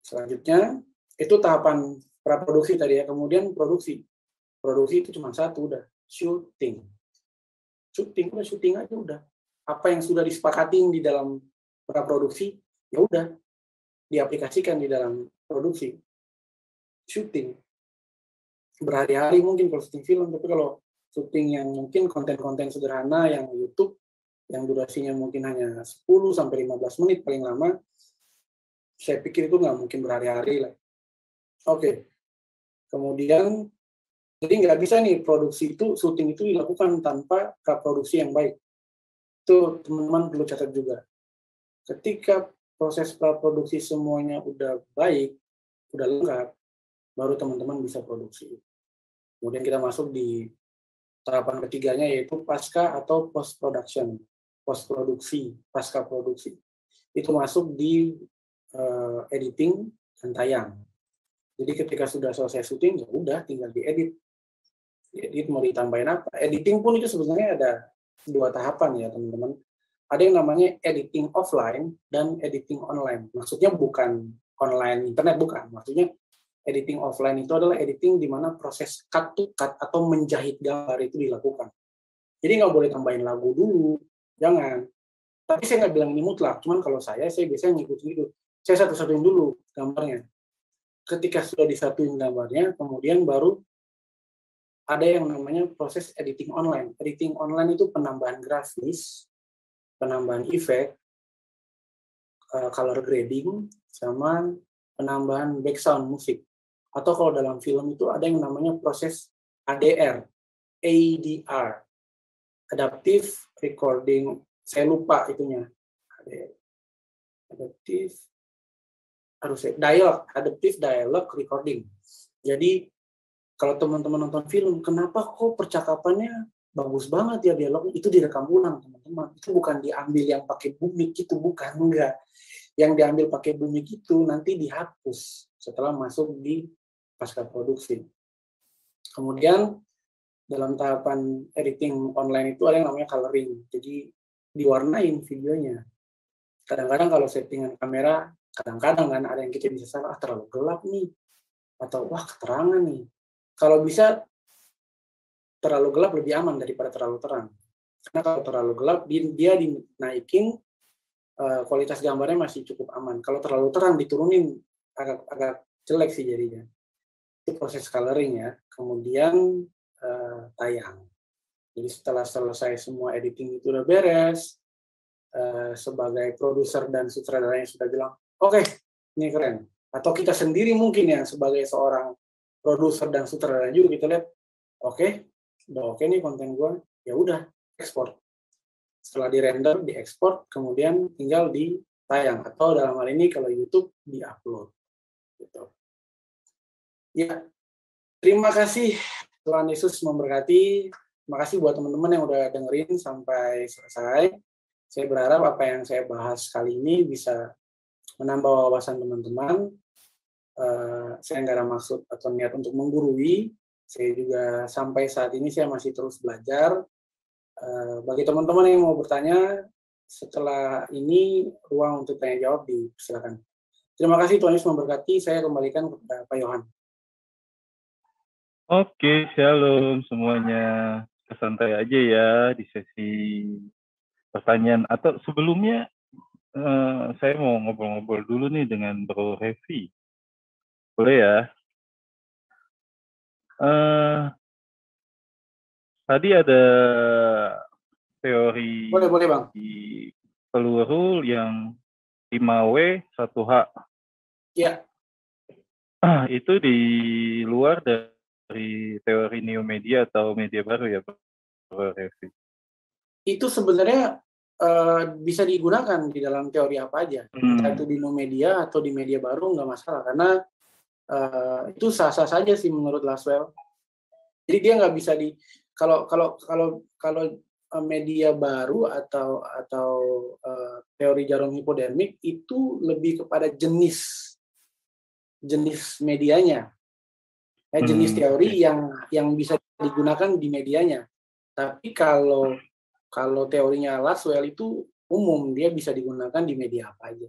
selanjutnya itu tahapan praproduksi tadi ya. Kemudian produksi. Produksi itu cuma satu udah, syuting. Syuting udah syuting aja udah. Apa yang sudah disepakati di dalam praproduksi ya udah diaplikasikan di dalam produksi syuting berhari-hari mungkin kalau syuting film tapi kalau syuting yang mungkin konten-konten sederhana yang YouTube yang durasinya mungkin hanya 10 sampai 15 menit paling lama saya pikir itu nggak mungkin berhari-hari lah oke kemudian jadi nggak bisa nih produksi itu syuting itu dilakukan tanpa produksi yang baik itu teman-teman perlu catat juga ketika proses praproduksi semuanya udah baik udah lengkap baru teman-teman bisa produksi. Kemudian kita masuk di tahapan ketiganya yaitu pasca atau post production, post produksi, pasca produksi. Itu masuk di uh, editing dan tayang. Jadi ketika sudah selesai syuting ya udah tinggal diedit. Edit mau ditambahin apa? Editing pun itu sebenarnya ada dua tahapan ya teman-teman. Ada yang namanya editing offline dan editing online. Maksudnya bukan online internet bukan. Maksudnya editing offline itu adalah editing di mana proses cut to cut atau menjahit gambar itu dilakukan. Jadi nggak boleh tambahin lagu dulu, jangan. Tapi saya nggak bilang ini mutlak, cuman kalau saya, saya biasanya ngikutin itu. Saya satu-satuin dulu gambarnya. Ketika sudah disatuin gambarnya, kemudian baru ada yang namanya proses editing online. Editing online itu penambahan grafis, penambahan efek, eh, color grading, sama penambahan background musik atau kalau dalam film itu ada yang namanya proses ADR, ADR, Adaptive Recording. Saya lupa itunya. Adaptive harus dialog, adaptive dialog recording. Jadi kalau teman-teman nonton film, kenapa kok percakapannya bagus banget ya dialog itu direkam ulang teman-teman. Itu bukan diambil yang pakai bumi itu bukan enggak. Yang diambil pakai bumi itu nanti dihapus setelah masuk di pasca produksi. Kemudian dalam tahapan editing online itu ada yang namanya coloring. Jadi diwarnain videonya. Kadang-kadang kalau settingan kamera, kadang-kadang kan ada yang kita bisa salah, ah, terlalu gelap nih. Atau wah keterangan nih. Kalau bisa terlalu gelap lebih aman daripada terlalu terang. Karena kalau terlalu gelap, dia dinaikin eh, kualitas gambarnya masih cukup aman. Kalau terlalu terang diturunin agak agak jelek sih jadinya itu proses coloring ya, kemudian uh, tayang. Jadi setelah selesai semua editing itu udah beres, uh, sebagai produser dan sutradara yang sudah bilang, oke, okay, ini keren. Atau kita sendiri mungkin ya sebagai seorang produser dan sutradara juga kita lihat, oke, okay, udah oke okay nih konten gue, ya udah ekspor. Setelah di render, di ekspor, kemudian tinggal di tayang atau dalam hal ini kalau YouTube di upload. Gitu. Ya, terima kasih Tuhan Yesus memberkati. Terima kasih buat teman-teman yang udah dengerin sampai selesai. Saya berharap apa yang saya bahas kali ini bisa menambah wawasan teman-teman. Uh, saya nggak ada maksud atau niat untuk menggurui. Saya juga sampai saat ini saya masih terus belajar. Uh, bagi teman-teman yang mau bertanya, setelah ini ruang untuk tanya jawab dipersilakan. Terima kasih Tuhan Yesus memberkati. Saya kembalikan kepada Pak Yohan. Oke, shalom semuanya. Santai aja ya di sesi pertanyaan. Atau sebelumnya uh, saya mau ngobrol-ngobrol dulu nih dengan Bro Revi. Boleh ya? Uh, tadi ada teori boleh, boleh, bang. di peluru yang 5W 1H. Iya. Ah, itu di luar dari teori new media atau media baru ya Pak Revi? Itu sebenarnya uh, bisa digunakan di dalam teori apa aja, hmm. entah itu di media atau di media baru nggak masalah karena uh, itu sah-sah saja sih menurut Laswell. Jadi dia nggak bisa di kalau kalau kalau kalau eh, media baru atau atau uh, teori jarum hipodermik itu lebih kepada jenis jenis medianya ya, jenis Hmm, teori yang yang bisa digunakan di medianya. Tapi kalau kalau teorinya Laswell itu umum, dia bisa digunakan di media apa aja.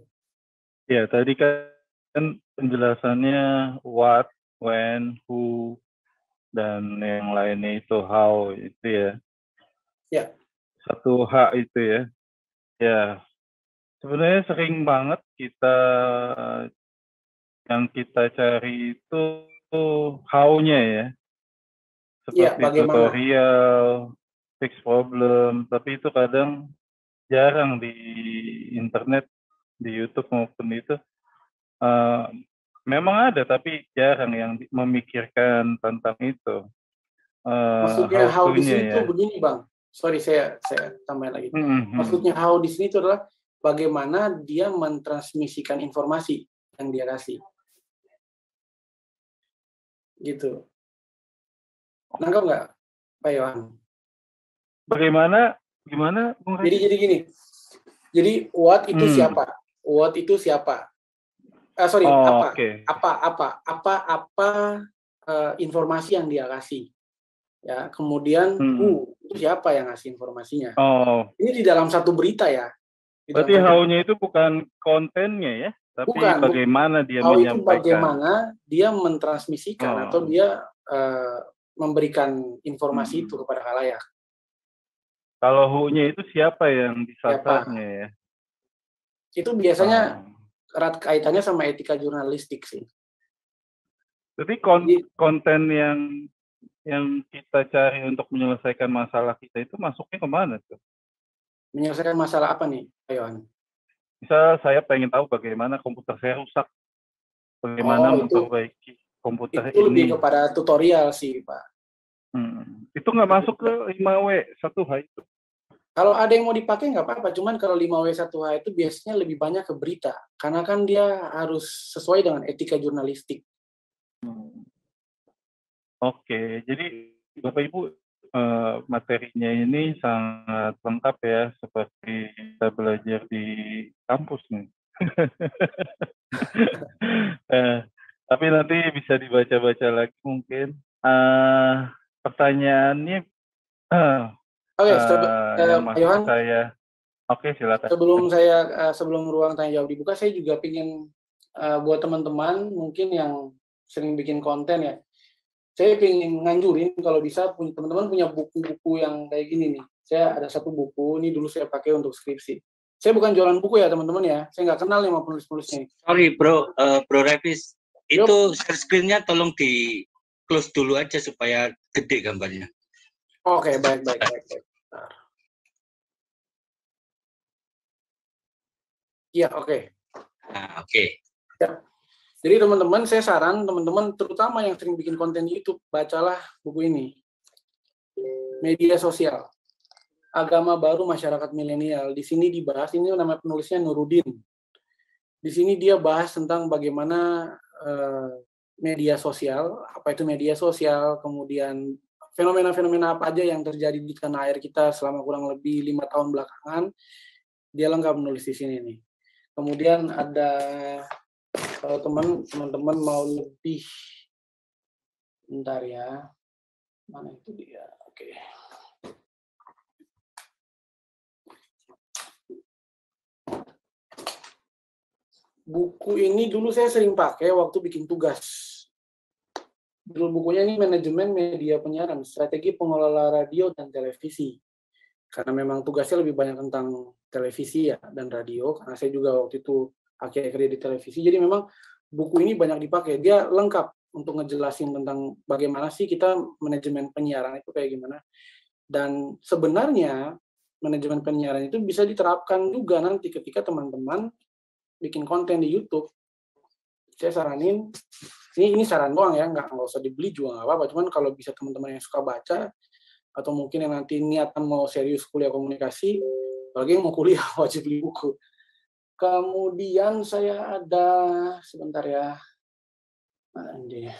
Ya, tadi kan penjelasannya what, when, who, dan yang lainnya itu how itu ya. Ya. Satu H itu ya. Ya, sebenarnya sering banget kita yang kita cari itu how-nya ya. Iya, Seperti bagaimana? tutorial, fix problem, tapi itu kadang jarang di internet, di YouTube maupun itu. Eh, memang ada, tapi jarang yang di- memikirkan tentang itu. Eh, Maksudnya how di to-nya sini ya. tuh begini, Bang. Sorry, saya saya tambahin lagi. Hmm, hmm. Maksudnya how di sini itu adalah bagaimana dia mentransmisikan informasi yang dia kasih. Gitu. Nangkap nggak, Pak Yohan? Bagaimana? Gimana? Bung? Jadi jadi gini. Jadi what itu Hmm. siapa? What itu siapa? Ah, sorry, Oh, apa? oke. Apa apa apa apa eh, informasi yang dia kasih. Ya, kemudian Hmm. who itu siapa yang ngasih informasinya? Oh, Ini di dalam satu berita ya. Di berarti how-nya itu bukan kontennya ya, tapi Bukan, bu- bagaimana dia How itu menyampaikan. bagaimana dia mentransmisikan Oh. atau dia eh, memberikan informasi Hmm. itu kepada khalayak. Kalau who-nya itu siapa yang disasarnya ya? Itu biasanya Oh. erat kaitannya sama etika jurnalistik sih. Jadi kon- konten yang yang kita cari untuk menyelesaikan masalah kita itu masuknya ke mana tuh? Menyelesaikan masalah apa nih, Pak Yohan? Misal saya pengen tahu bagaimana komputer saya rusak, bagaimana Oh, itu- memperbaiki komputer Itu lebih ini. kepada tutorial sih, Pak. Hmm. Itu nggak masuk ke 5W satu H itu. Kalau ada yang mau dipakai nggak apa-apa, cuman kalau 5W1H itu biasanya lebih banyak ke berita. Karena kan dia harus sesuai dengan etika jurnalistik. Oke, jadi Bapak Ibu eh, materinya ini sangat lengkap ya, seperti kita belajar di kampus nih. Eh, tapi nanti bisa dibaca-baca lagi mungkin. Eh, pertanyaannya, Oke, Pak masuk Yohan, saya. Oke, silakan. sebelum saya eh, sebelum ruang tanya jawab dibuka, saya juga ingin eh, buat teman-teman mungkin yang sering bikin konten ya, saya ingin nganjurin kalau bisa punya teman-teman punya buku-buku yang kayak gini nih. Saya ada satu buku ini dulu saya pakai untuk skripsi. Saya bukan jualan buku ya teman-teman ya. Saya nggak kenal sama penulis-penulisnya. Sorry bro, eh, bro Revis, Yup. itu share screen-nya tolong di close dulu aja supaya gede gambarnya. Oke, baik, baik, baik. baik. Bentar. Iya, oke. Nah, oke. Jadi teman-teman, saya saran teman-teman terutama yang sering bikin konten di YouTube, bacalah buku ini. Media sosial. Agama baru masyarakat milenial. Di sini dibahas, ini nama penulisnya Nurudin. Di sini dia bahas tentang bagaimana eh, media sosial, apa itu media sosial, kemudian fenomena-fenomena apa aja yang terjadi di tanah air kita selama kurang lebih lima tahun belakangan. Dia lengkap menulis di sini nih. Kemudian ada kalau teman teman-teman mau lebih bentar ya mana itu dia oke buku ini dulu saya sering pakai waktu bikin tugas judul bukunya ini manajemen media penyiaran strategi pengelola radio dan televisi karena memang tugasnya lebih banyak tentang televisi ya dan radio karena saya juga waktu itu akhir-akhir di televisi. Jadi memang buku ini banyak dipakai. Dia lengkap untuk ngejelasin tentang bagaimana sih kita manajemen penyiaran itu kayak gimana. Dan sebenarnya manajemen penyiaran itu bisa diterapkan juga nanti ketika teman-teman bikin konten di YouTube. Saya saranin, ini ini saran doang ya, nggak nggak usah dibeli juga nggak apa-apa. Cuman kalau bisa teman-teman yang suka baca atau mungkin yang nanti niatan mau serius kuliah komunikasi, apalagi yang mau kuliah wajib beli buku. Kemudian saya ada sebentar ya. Mana dia?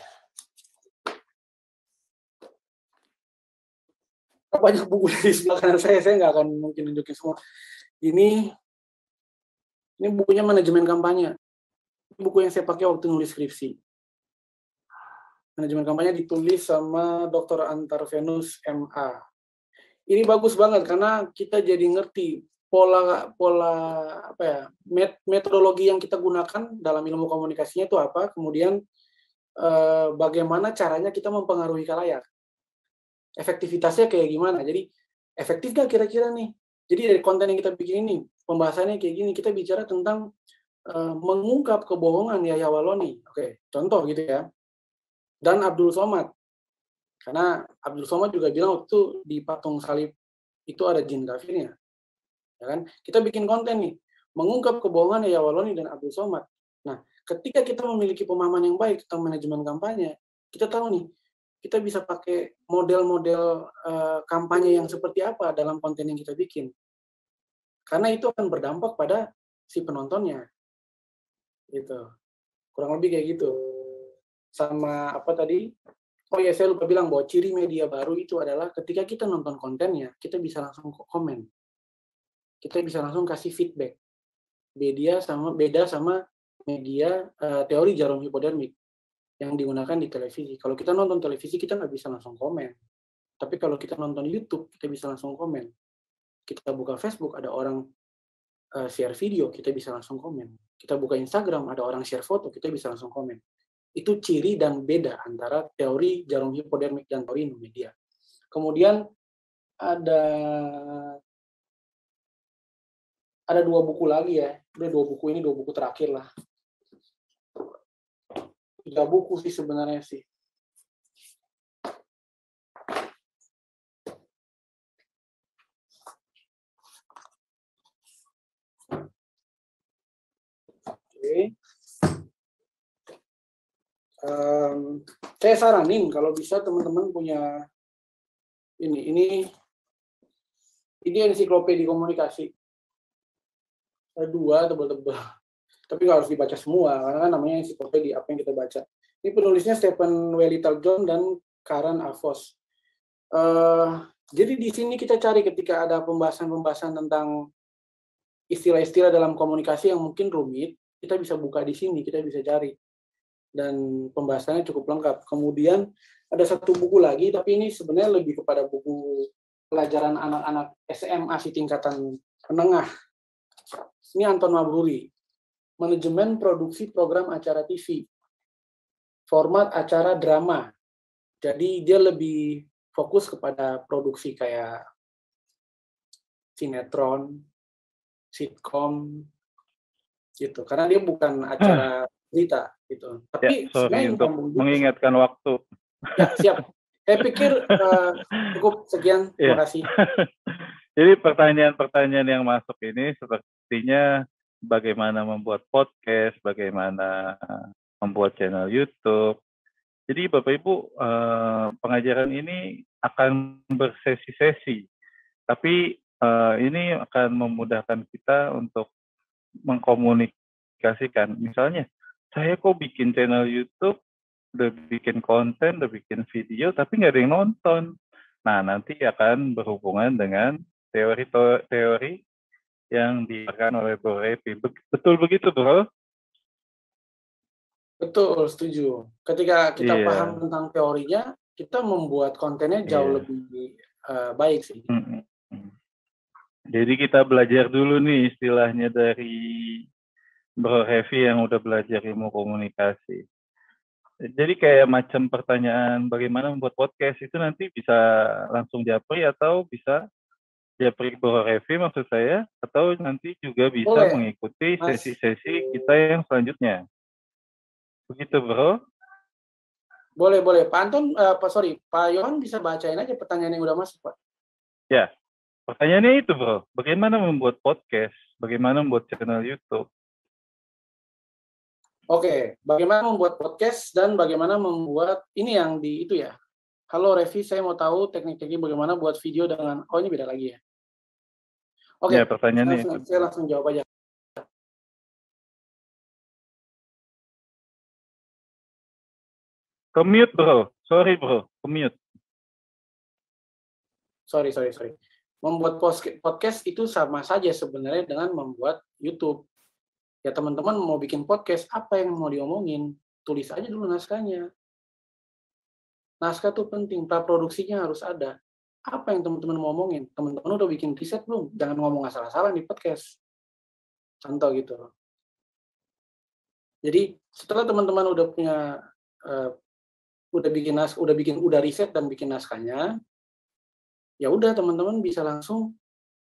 Banyak buku di sebelah kanan saya, saya nggak akan mungkin nunjukin semua. Ini ini bukunya manajemen kampanye. Buku yang saya pakai waktu nulis skripsi. Manajemen kampanye ditulis sama Dr. Antar Venus MA. Ini bagus banget karena kita jadi ngerti pola pola apa ya metodologi yang kita gunakan dalam ilmu komunikasinya itu apa, kemudian eh, bagaimana caranya kita mempengaruhi kalayak, efektivitasnya kayak gimana. Jadi efektif nggak kira-kira nih? Jadi dari konten yang kita bikin ini, pembahasannya kayak gini, kita bicara tentang uh, mengungkap kebohongan ya Waloni. Oke, contoh gitu ya. Dan Abdul Somad. Karena Abdul Somad juga bilang waktu di patung salib itu ada jin kafirnya ya kan? Kita bikin konten nih, mengungkap kebohongan ya Waloni dan Abdul Somad. Nah, ketika kita memiliki pemahaman yang baik tentang manajemen kampanye, kita tahu nih, kita bisa pakai model-model uh, kampanye yang seperti apa dalam konten yang kita bikin. Karena itu akan berdampak pada si penontonnya. Gitu. Kurang lebih kayak gitu. Sama apa tadi? Oh ya, saya lupa bilang bahwa ciri media baru itu adalah ketika kita nonton kontennya, kita bisa langsung komen kita bisa langsung kasih feedback. Beda sama beda sama media uh, teori jarum hipodermik yang digunakan di televisi. Kalau kita nonton televisi kita nggak bisa langsung komen. Tapi kalau kita nonton YouTube kita bisa langsung komen. Kita buka Facebook ada orang uh, share video kita bisa langsung komen. Kita buka Instagram ada orang share foto kita bisa langsung komen. Itu ciri dan beda antara teori jarum hipodermik dan teori media. Kemudian ada ada dua buku lagi ya. Udah dua buku ini dua buku terakhir lah. Tiga buku sih sebenarnya sih. Oke. Um, saya saranin kalau bisa teman-teman punya ini ini ini ensiklopedia komunikasi dua tebel-tebel. Tapi nggak harus dibaca semua, karena kan namanya ensiklopedia apa yang kita baca. Ini penulisnya Stephen W. John dan Karen Avos. Uh, jadi di sini kita cari ketika ada pembahasan-pembahasan tentang istilah-istilah dalam komunikasi yang mungkin rumit, kita bisa buka di sini, kita bisa cari. Dan pembahasannya cukup lengkap. Kemudian ada satu buku lagi, tapi ini sebenarnya lebih kepada buku pelajaran anak-anak SMA si tingkatan menengah ini Anton Mabruri. Manajemen produksi program acara TV. Format acara drama. Jadi dia lebih fokus kepada produksi kayak sinetron, sitkom, gitu. Karena dia bukan acara berita, gitu. Tapi ya, sorry untuk mengingatkan waktu. Ya, siap. Saya pikir uh, cukup sekian. Terima ya. kasih. Jadi pertanyaan-pertanyaan yang masuk ini sepertinya bagaimana membuat podcast, bagaimana membuat channel YouTube. Jadi Bapak Ibu, eh, pengajaran ini akan bersesi-sesi, tapi eh, ini akan memudahkan kita untuk mengkomunikasikan. Misalnya, saya kok bikin channel YouTube, udah bikin konten, udah bikin video, tapi nggak ada yang nonton. Nah, nanti akan berhubungan dengan teori-teori yang diberikan oleh Bro Repi. Betul begitu, Bro? Betul, setuju. Ketika kita yeah. paham tentang teorinya, kita membuat kontennya jauh yeah. lebih uh, baik sih. Mm -hmm. Jadi kita belajar dulu nih istilahnya dari Bro Heavy yang udah belajar ilmu komunikasi. Jadi kayak macam pertanyaan bagaimana membuat podcast itu nanti bisa langsung japri atau bisa Japri Bro Revi maksud saya atau nanti juga bisa Boleh. mengikuti sesi-sesi kita yang selanjutnya. Begitu Bro? Boleh, boleh. Pak Anton, uh, Pak sorry, Pak Yohan bisa bacain aja pertanyaan yang udah masuk, Pak. Ya, pertanyaannya itu Bro, bagaimana membuat podcast, bagaimana membuat channel YouTube? Oke, bagaimana membuat podcast dan bagaimana membuat ini yang di itu ya, Halo Revi, saya mau tahu teknik-teknik bagaimana buat video dengan, oh ini beda lagi ya. Oke, ya, pertanyaannya saya, saya langsung jawab aja. Commute bro, sorry bro, commute. Sorry, sorry, sorry. Membuat podcast itu sama saja sebenarnya dengan membuat YouTube. Ya teman-teman mau bikin podcast, apa yang mau diomongin? Tulis aja dulu naskahnya naskah tuh penting, praproduksinya harus ada. Apa yang teman-teman mau ngomongin? Teman-teman udah bikin riset belum? Jangan ngomong asal-asalan di podcast. Contoh gitu. Jadi setelah teman-teman udah punya uh, udah bikin nas udah bikin udah riset dan bikin naskahnya, ya udah teman-teman bisa langsung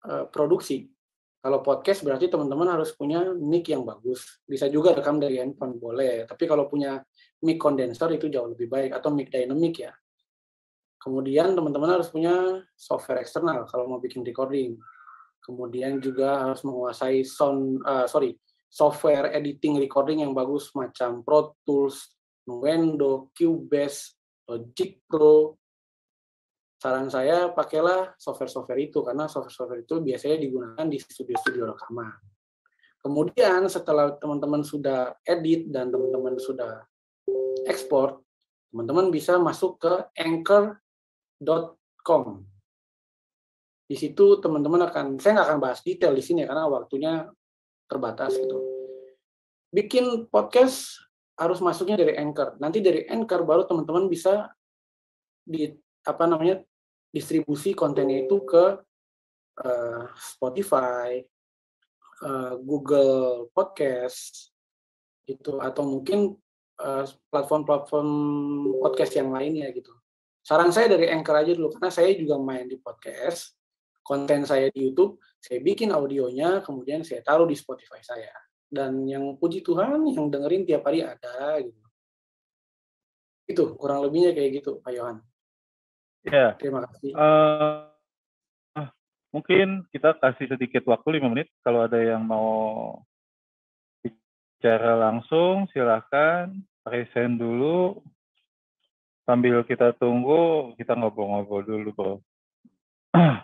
uh, produksi. Kalau podcast berarti teman-teman harus punya mic yang bagus. Bisa juga rekam dari handphone boleh. Tapi kalau punya mic condenser itu jauh lebih baik atau mic dynamic ya. Kemudian teman-teman harus punya software eksternal kalau mau bikin recording. Kemudian juga harus menguasai sound uh, sorry software editing recording yang bagus macam Pro Tools, Nuendo, Cubase, Logic Pro, saran saya pakailah software-software itu karena software-software itu biasanya digunakan di studio-studio rekaman. Kemudian setelah teman-teman sudah edit dan teman-teman sudah ekspor, teman-teman bisa masuk ke anchor.com. Di situ teman-teman akan, saya nggak akan bahas detail di sini karena waktunya terbatas gitu. Bikin podcast harus masuknya dari Anchor. Nanti dari Anchor baru teman-teman bisa di apa namanya distribusi kontennya itu ke uh, Spotify, uh, Google Podcast, itu atau mungkin eh, platform-platform uh, podcast yang lainnya gitu. Saran saya dari Anchor aja dulu karena saya juga main di podcast, konten saya di YouTube, saya bikin audionya, kemudian saya taruh di Spotify saya. Dan yang puji Tuhan yang dengerin tiap hari ada gitu. Itu kurang lebihnya kayak gitu, Pak Yohan. Ya. Terima kasih. Uh, mungkin kita kasih sedikit waktu lima menit. Kalau ada yang mau bicara langsung, silakan present dulu. Sambil kita tunggu, kita ngobrol-ngobrol dulu, bro.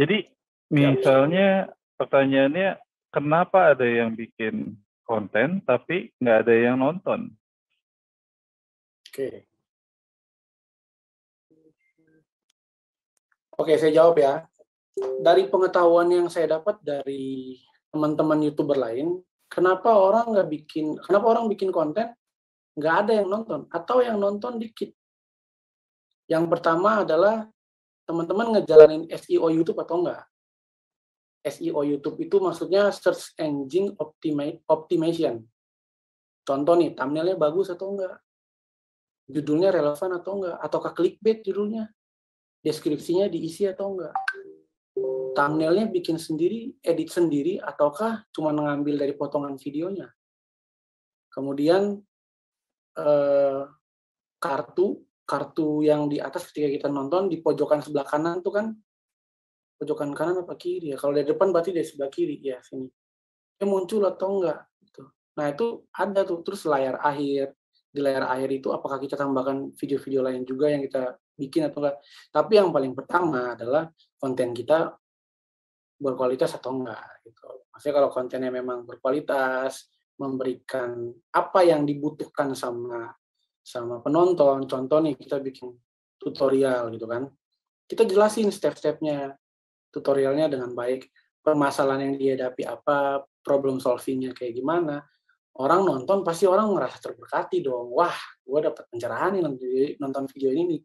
Jadi, misalnya pertanyaannya, kenapa ada yang bikin konten tapi nggak ada yang nonton? Oke. Oke, saya jawab ya. Dari pengetahuan yang saya dapat dari teman-teman youtuber lain, kenapa orang nggak bikin, kenapa orang bikin konten nggak ada yang nonton atau yang nonton dikit. Yang pertama adalah teman-teman ngejalanin SEO YouTube atau enggak. SEO YouTube itu maksudnya search engine optimization. Contoh nih, thumbnailnya bagus atau enggak? Judulnya relevan atau enggak? Ataukah clickbait judulnya? Deskripsinya diisi atau enggak? Thumbnailnya bikin sendiri edit sendiri ataukah cuma mengambil dari potongan videonya? Kemudian eh, kartu kartu yang di atas ketika kita nonton di pojokan sebelah kanan tuh kan? Pojokan kanan apa kiri ya? Kalau dari depan berarti dari sebelah kiri. Ya sini. Ya muncul atau enggak? Gitu. nah itu ada tuh. Terus layar akhir. Di layar akhir itu apakah kita tambahkan video-video lain juga yang kita bikin atau enggak. Tapi yang paling pertama adalah konten kita berkualitas atau enggak gitu. Maksudnya kalau kontennya memang berkualitas, memberikan apa yang dibutuhkan sama sama penonton. Contoh nih kita bikin tutorial gitu kan. Kita jelasin step-stepnya tutorialnya dengan baik, permasalahan yang dihadapi apa, problem solvingnya kayak gimana orang nonton pasti orang merasa terberkati dong. Wah, gue dapat pencerahan nih nonton video ini.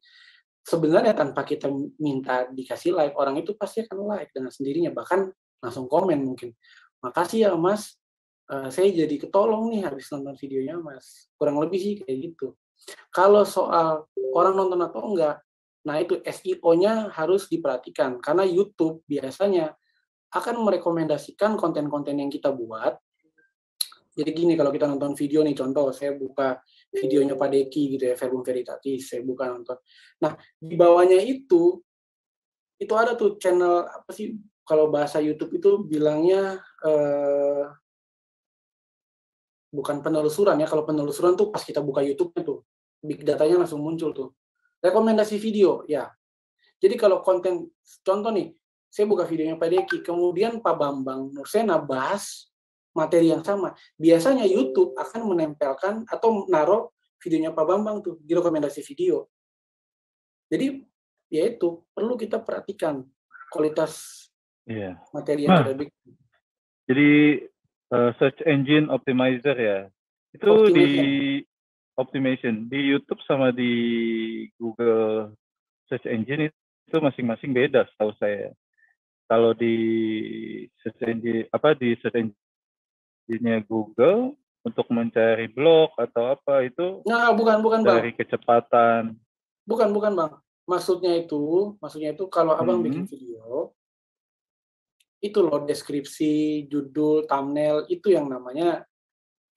Sebenarnya tanpa kita minta dikasih like, orang itu pasti akan like dengan sendirinya. Bahkan langsung komen mungkin. Makasih ya mas, uh, saya jadi ketolong nih habis nonton videonya mas. Kurang lebih sih kayak gitu. Kalau soal orang nonton atau enggak, nah itu SEO-nya harus diperhatikan. Karena YouTube biasanya akan merekomendasikan konten-konten yang kita buat jadi gini kalau kita nonton video nih contoh saya buka videonya Pak Deki gitu ya Verbum Veritatis saya buka nonton. Nah di bawahnya itu itu ada tuh channel apa sih kalau bahasa YouTube itu bilangnya eh, bukan penelusuran ya kalau penelusuran tuh pas kita buka YouTube-nya tuh big datanya langsung muncul tuh rekomendasi video ya. Jadi kalau konten contoh nih saya buka videonya Pak Deki kemudian Pak Bambang Nursena bahas materi yang sama. Biasanya YouTube akan menempelkan atau naruh videonya Pak Bambang tuh di rekomendasi video. Jadi ya itu perlu kita perhatikan kualitas yeah. materi yang nah, kita bikin. Jadi uh, search engine optimizer ya. Itu di optimization di YouTube sama di Google search engine itu masing-masing beda setahu saya. Kalau di search engine apa di search engine Google untuk mencari blog atau apa itu Nah, bukan bukan bang, dari kecepatan. bukan bukan bang. Maksudnya itu, maksudnya itu kalau abang Hmm. bikin video, itu loh deskripsi, judul, thumbnail itu yang namanya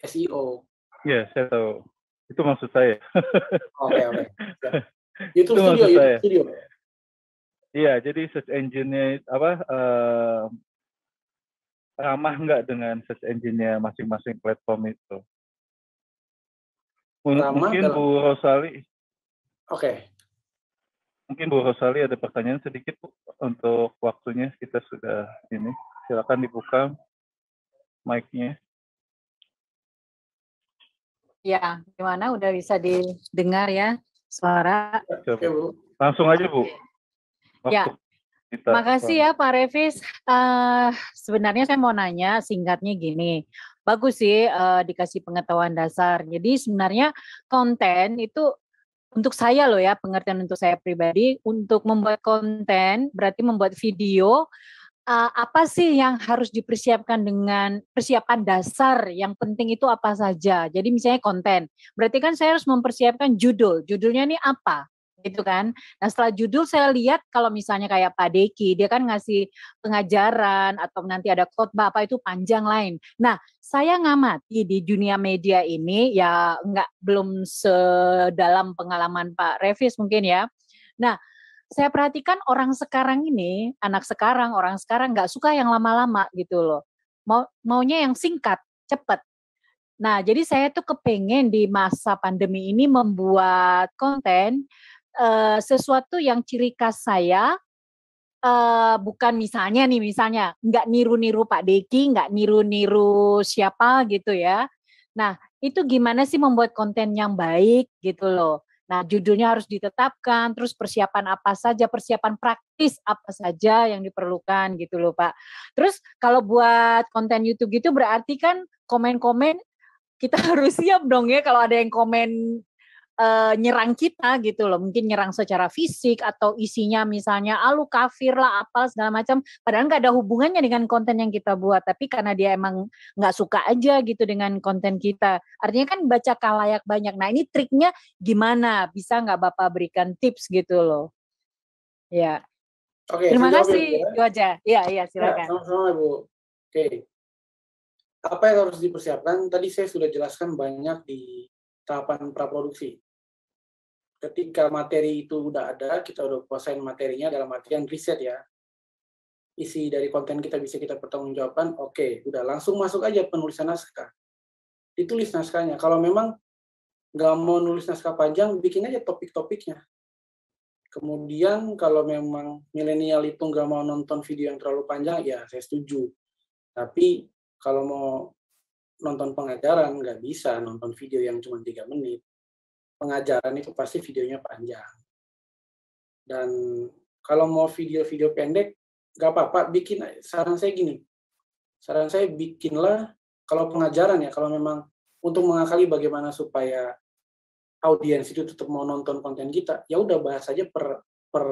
SEO. Ya, saya tahu. Itu maksud saya. Oke oke. Ya. Itu Studio, maksud YouTube saya. Studio. Iya, jadi search engine-nya apa eh, ramah nggak dengan search engine-nya masing-masing platform itu? Ramah Mungkin dalam- Bu Rosali, Oke. mungkin Bu Rosali ada pertanyaan sedikit Bu, untuk waktunya kita sudah ini. Silakan dibuka mic-nya. Ya, gimana? Udah bisa didengar ya suara? Coba. Oke bu. Langsung aja Bu. Ya, kita. Makasih ya Pak Revis. Eh, sebenarnya saya mau nanya singkatnya gini. Bagus sih eh, dikasih pengetahuan dasar. Jadi sebenarnya konten itu untuk saya loh ya, pengertian untuk saya pribadi, untuk membuat konten berarti membuat video eh, apa sih yang harus dipersiapkan dengan persiapan dasar yang penting itu apa saja. Jadi misalnya konten, berarti kan saya harus mempersiapkan judul. Judulnya ini apa? Gitu kan. Nah setelah judul saya lihat kalau misalnya kayak Pak Deki, dia kan ngasih pengajaran atau nanti ada khotbah apa itu panjang lain. Nah saya ngamati di dunia media ini ya nggak belum sedalam pengalaman Pak Revis mungkin ya. Nah saya perhatikan orang sekarang ini, anak sekarang, orang sekarang nggak suka yang lama-lama gitu loh. Mau maunya yang singkat, cepat. Nah, jadi saya tuh kepengen di masa pandemi ini membuat konten eh, sesuatu yang ciri khas saya eh, bukan misalnya nih misalnya nggak niru-niru Pak Deki, nggak niru-niru siapa gitu ya. Nah, itu gimana sih membuat konten yang baik gitu loh. Nah, judulnya harus ditetapkan, terus persiapan apa saja, persiapan praktis apa saja yang diperlukan gitu loh, Pak. Terus kalau buat konten YouTube gitu berarti kan komen-komen kita harus siap dong ya kalau ada yang komen eh, nyerang kita gitu loh, mungkin nyerang secara fisik atau isinya misalnya alu kafir lah apa segala macam, padahal nggak ada hubungannya dengan konten yang kita buat, tapi karena dia emang nggak suka aja gitu dengan konten kita, artinya kan baca kalayak banyak. Nah ini triknya gimana? Bisa nggak bapak berikan tips gitu loh? Ya, Oke. terima ya, kasih, ya. aja. Iya iya Ya, silakan. sama-sama Bu. Oke. Apa yang harus dipersiapkan? Tadi saya sudah jelaskan banyak di tahapan praproduksi. Ketika materi itu udah ada, kita udah kuasain materinya dalam artian riset ya. Isi dari konten kita bisa kita pertanggungjawabkan, oke, udah langsung masuk aja penulisan naskah. Ditulis naskahnya. Kalau memang nggak mau nulis naskah panjang, bikin aja topik-topiknya. Kemudian kalau memang milenial itu nggak mau nonton video yang terlalu panjang, ya saya setuju. Tapi kalau mau nonton pengajaran, nggak bisa nonton video yang cuma tiga menit. Pengajaran itu pasti videonya panjang. Dan kalau mau video-video pendek, nggak apa-apa, bikin saran saya gini. Saran saya bikinlah kalau pengajaran ya, kalau memang untuk mengakali bagaimana supaya audiens itu tetap mau nonton konten kita, ya udah bahas aja per per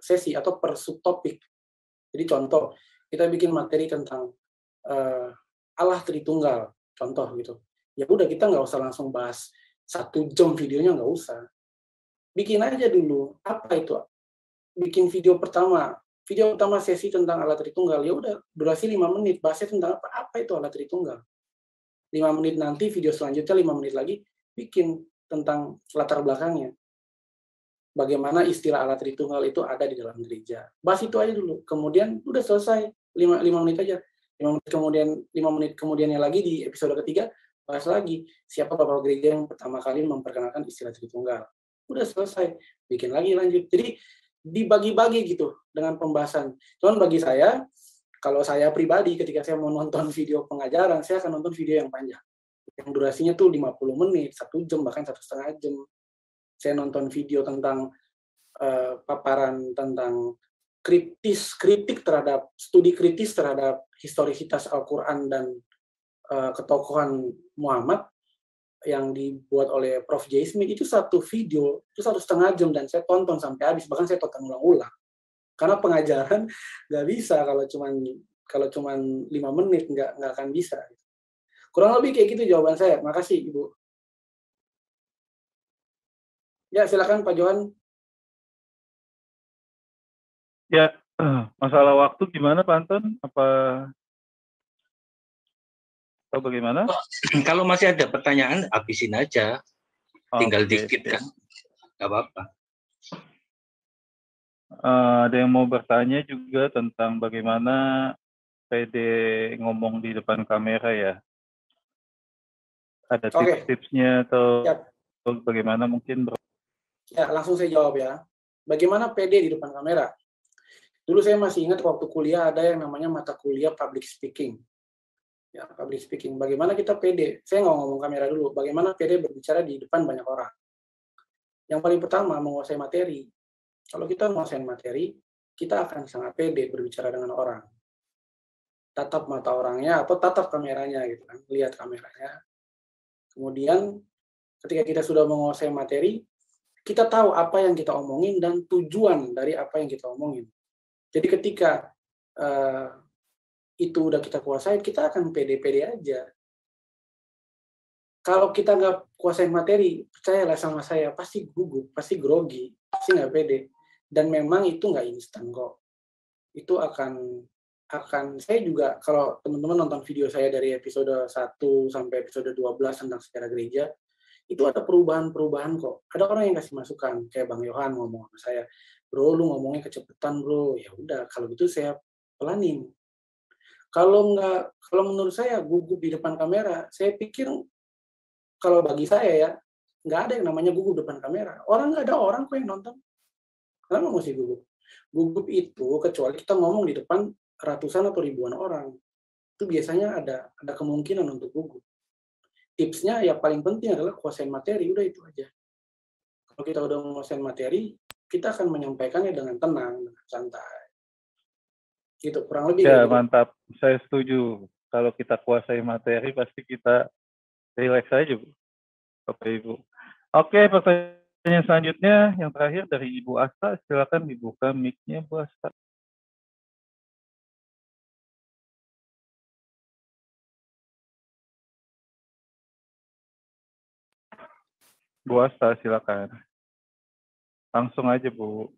sesi atau per subtopik. Jadi contoh, kita bikin materi tentang eh, Allah Tritunggal, contoh gitu. Ya udah kita nggak usah langsung bahas satu jam videonya nggak usah. Bikin aja dulu apa itu. Bikin video pertama, video pertama sesi tentang Allah Tritunggal. Ya udah durasi lima menit, bahasnya tentang apa? Apa itu Allah Tritunggal? Lima menit nanti video selanjutnya lima menit lagi bikin tentang latar belakangnya. Bagaimana istilah alat Tritunggal itu ada di dalam gereja. Bahas itu aja dulu. Kemudian udah selesai. lima lima menit aja. lima menit kemudian lima menit kemudiannya lagi di episode ketiga bahas lagi siapa bapak gereja yang pertama kali memperkenalkan istilah Tritunggal. Udah selesai. Bikin lagi lanjut. Jadi dibagi-bagi gitu dengan pembahasan. Cuman bagi saya, kalau saya pribadi ketika saya mau nonton video pengajaran, saya akan nonton video yang panjang yang durasinya tuh 50 menit, satu jam bahkan satu setengah jam. Saya nonton video tentang uh, paparan tentang kritis kritik terhadap studi kritis terhadap historisitas Al-Quran dan uh, ketokohan Muhammad. yang dibuat oleh Prof. J. Itu satu video itu satu setengah jam dan saya tonton sampai habis bahkan saya tonton ulang-ulang karena pengajaran nggak bisa kalau cuman kalau cuman lima menit nggak nggak akan bisa kurang lebih kayak gitu jawaban saya makasih ibu ya silakan Pak Johan Ya, masalah waktu gimana Pak Anton? Apa atau bagaimana? Kalau masih ada pertanyaan, habisin aja. Tinggal Oke. dikit kan. Gak apa-apa. Eh, ada yang mau bertanya juga tentang bagaimana PD ngomong di depan kamera ya. Ada tips-tipsnya atau atau bagaimana mungkin Bro? Ya, langsung saya jawab ya. Bagaimana PD di depan kamera? Dulu saya masih ingat waktu kuliah ada yang namanya mata kuliah public speaking. Ya, public speaking. Bagaimana kita PD? Saya nggak ngomong kamera dulu. Bagaimana PD berbicara di depan banyak orang? Yang paling pertama, menguasai materi. Kalau kita menguasai materi, kita akan sangat pede berbicara dengan orang. Tatap mata orangnya atau tatap kameranya gitu kan, lihat kameranya. Kemudian ketika kita sudah menguasai materi, kita tahu apa yang kita omongin dan tujuan dari apa yang kita omongin. Jadi ketika eh, itu udah kita kuasai, kita akan pede-pede aja. Kalau kita nggak kuasain materi, percayalah sama saya, pasti gugup, pasti grogi, pasti nggak pede. Dan memang itu nggak instan kok. Itu akan akan saya juga kalau teman-teman nonton video saya dari episode 1 sampai episode 12 tentang sejarah gereja, itu ada perubahan-perubahan kok. Ada orang yang kasih masukan, kayak Bang Yohan ngomong sama saya, bro lu ngomongnya kecepatan bro, ya udah kalau gitu saya pelanin. Kalau nggak, kalau menurut saya gugup di depan kamera, saya pikir kalau bagi saya ya nggak ada yang namanya gugup depan kamera. Orang nggak ada orang kok yang nonton. Kenapa mesti gugup? Gugup itu kecuali kita ngomong di depan ratusan atau ribuan orang, itu biasanya ada ada kemungkinan untuk gugup. Tipsnya ya paling penting adalah kuasain materi, udah itu aja. Kalau kita udah menguasain materi, kita akan menyampaikannya dengan tenang, dengan santai. Gitu, kurang lebih. Ya gitu. mantap, saya setuju. Kalau kita kuasai materi pasti kita relax aja, Bu. Bapak Ibu. Oke, pertanyaan selanjutnya yang terakhir dari Ibu Asta, silakan dibuka mic-nya Bu Asta. Bu Asta, silakan. Langsung aja, Bu.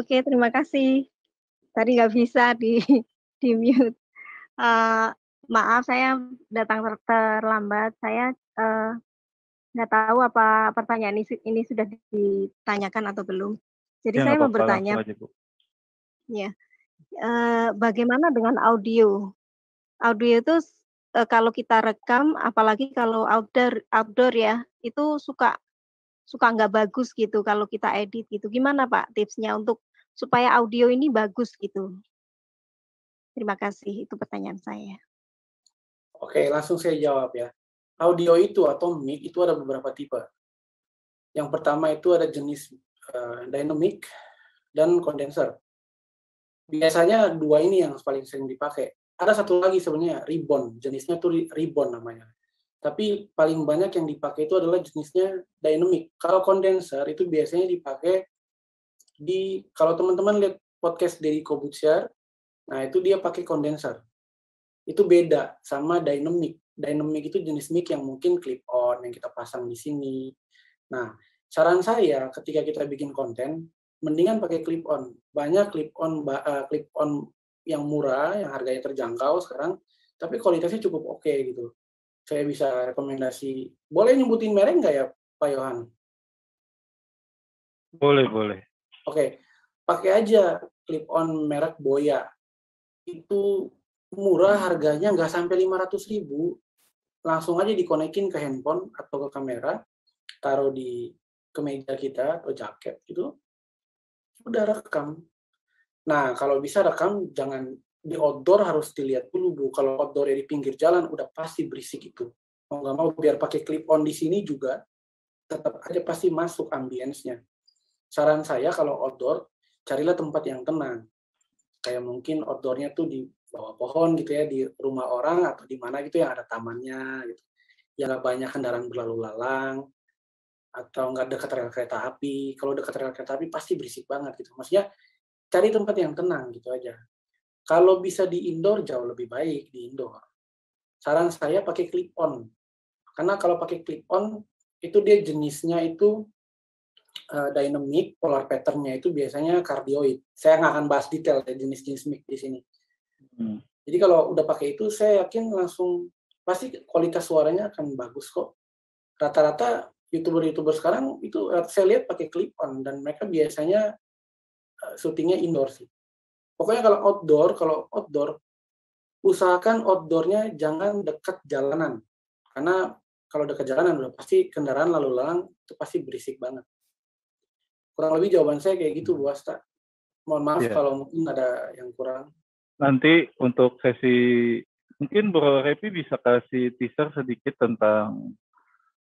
Oke, terima kasih. Tadi nggak bisa di di mute. Eh, maaf, saya datang ter- terlambat. Saya eh, nggak tahu apa pertanyaan ini, ini sudah ditanyakan atau belum. Jadi Ya, saya mau bertanya, langsung aja, Bu. ya, eh, bagaimana dengan audio? Audio itu eh, kalau kita rekam, apalagi kalau outdoor, outdoor ya, itu suka suka nggak bagus gitu kalau kita edit gitu. Gimana Pak tipsnya untuk supaya audio ini bagus gitu? Terima kasih, itu pertanyaan saya. Oke, langsung saya jawab ya. Audio itu atau mic itu ada beberapa tipe. Yang pertama itu ada jenis eh, dynamic dan condenser. Biasanya dua ini yang paling sering dipakai. Ada satu lagi sebenarnya ribbon, jenisnya ri- ribbon namanya. Tapi paling banyak yang dipakai itu adalah jenisnya dynamic. Kalau condenser itu biasanya dipakai di kalau teman-teman lihat podcast dari Kobutsiar, nah itu dia pakai condenser itu beda sama dynamic. Dynamic itu jenis mic yang mungkin clip on yang kita pasang di sini. Nah, saran saya ketika kita bikin konten, mendingan pakai clip on. Banyak clip on eh, clip on yang murah, yang harganya terjangkau sekarang, tapi kualitasnya cukup oke gitu. Saya bisa rekomendasi. Boleh nyebutin merek nggak ya, Pak Yohan? Boleh, boleh. Oke, pakai aja clip on merek Boya. Itu murah harganya nggak sampai 500 ribu. Langsung aja dikonekin ke handphone atau ke kamera, taruh di kemeja kita atau jaket gitu. Udah rekam. Nah, kalau bisa rekam jangan di outdoor harus dilihat dulu Bu. Kalau outdoor di pinggir jalan udah pasti berisik itu. Mau nggak mau biar pakai clip on di sini juga tetap aja pasti masuk ambience-nya saran saya kalau outdoor carilah tempat yang tenang. Kayak mungkin outdoornya tuh di bawah pohon gitu ya, di rumah orang atau di mana gitu yang ada tamannya gitu. Yang nggak banyak kendaraan berlalu lalang atau nggak dekat rel kereta api. Kalau dekat rel kereta api pasti berisik banget gitu. Maksudnya cari tempat yang tenang gitu aja. Kalau bisa di indoor jauh lebih baik di indoor. Saran saya pakai clip on. Karena kalau pakai clip on itu dia jenisnya itu uh, dynamic, polar patternnya itu biasanya cardioid. Saya nggak akan bahas detail ya jenis-jenis mic di sini. Hmm. Jadi kalau udah pakai itu, saya yakin langsung pasti kualitas suaranya akan bagus kok. Rata-rata youtuber-youtuber sekarang itu saya lihat pakai clip on dan mereka biasanya uh, syutingnya indoor sih. Pokoknya kalau outdoor, kalau outdoor usahakan outdoornya jangan dekat jalanan karena kalau dekat jalanan udah pasti kendaraan lalu lalang itu pasti berisik banget. Kurang lebih jawaban saya kayak gitu Bu Asta. Mohon maaf yeah. kalau mungkin ada yang kurang. Nanti untuk sesi mungkin Bro Repi bisa kasih teaser sedikit tentang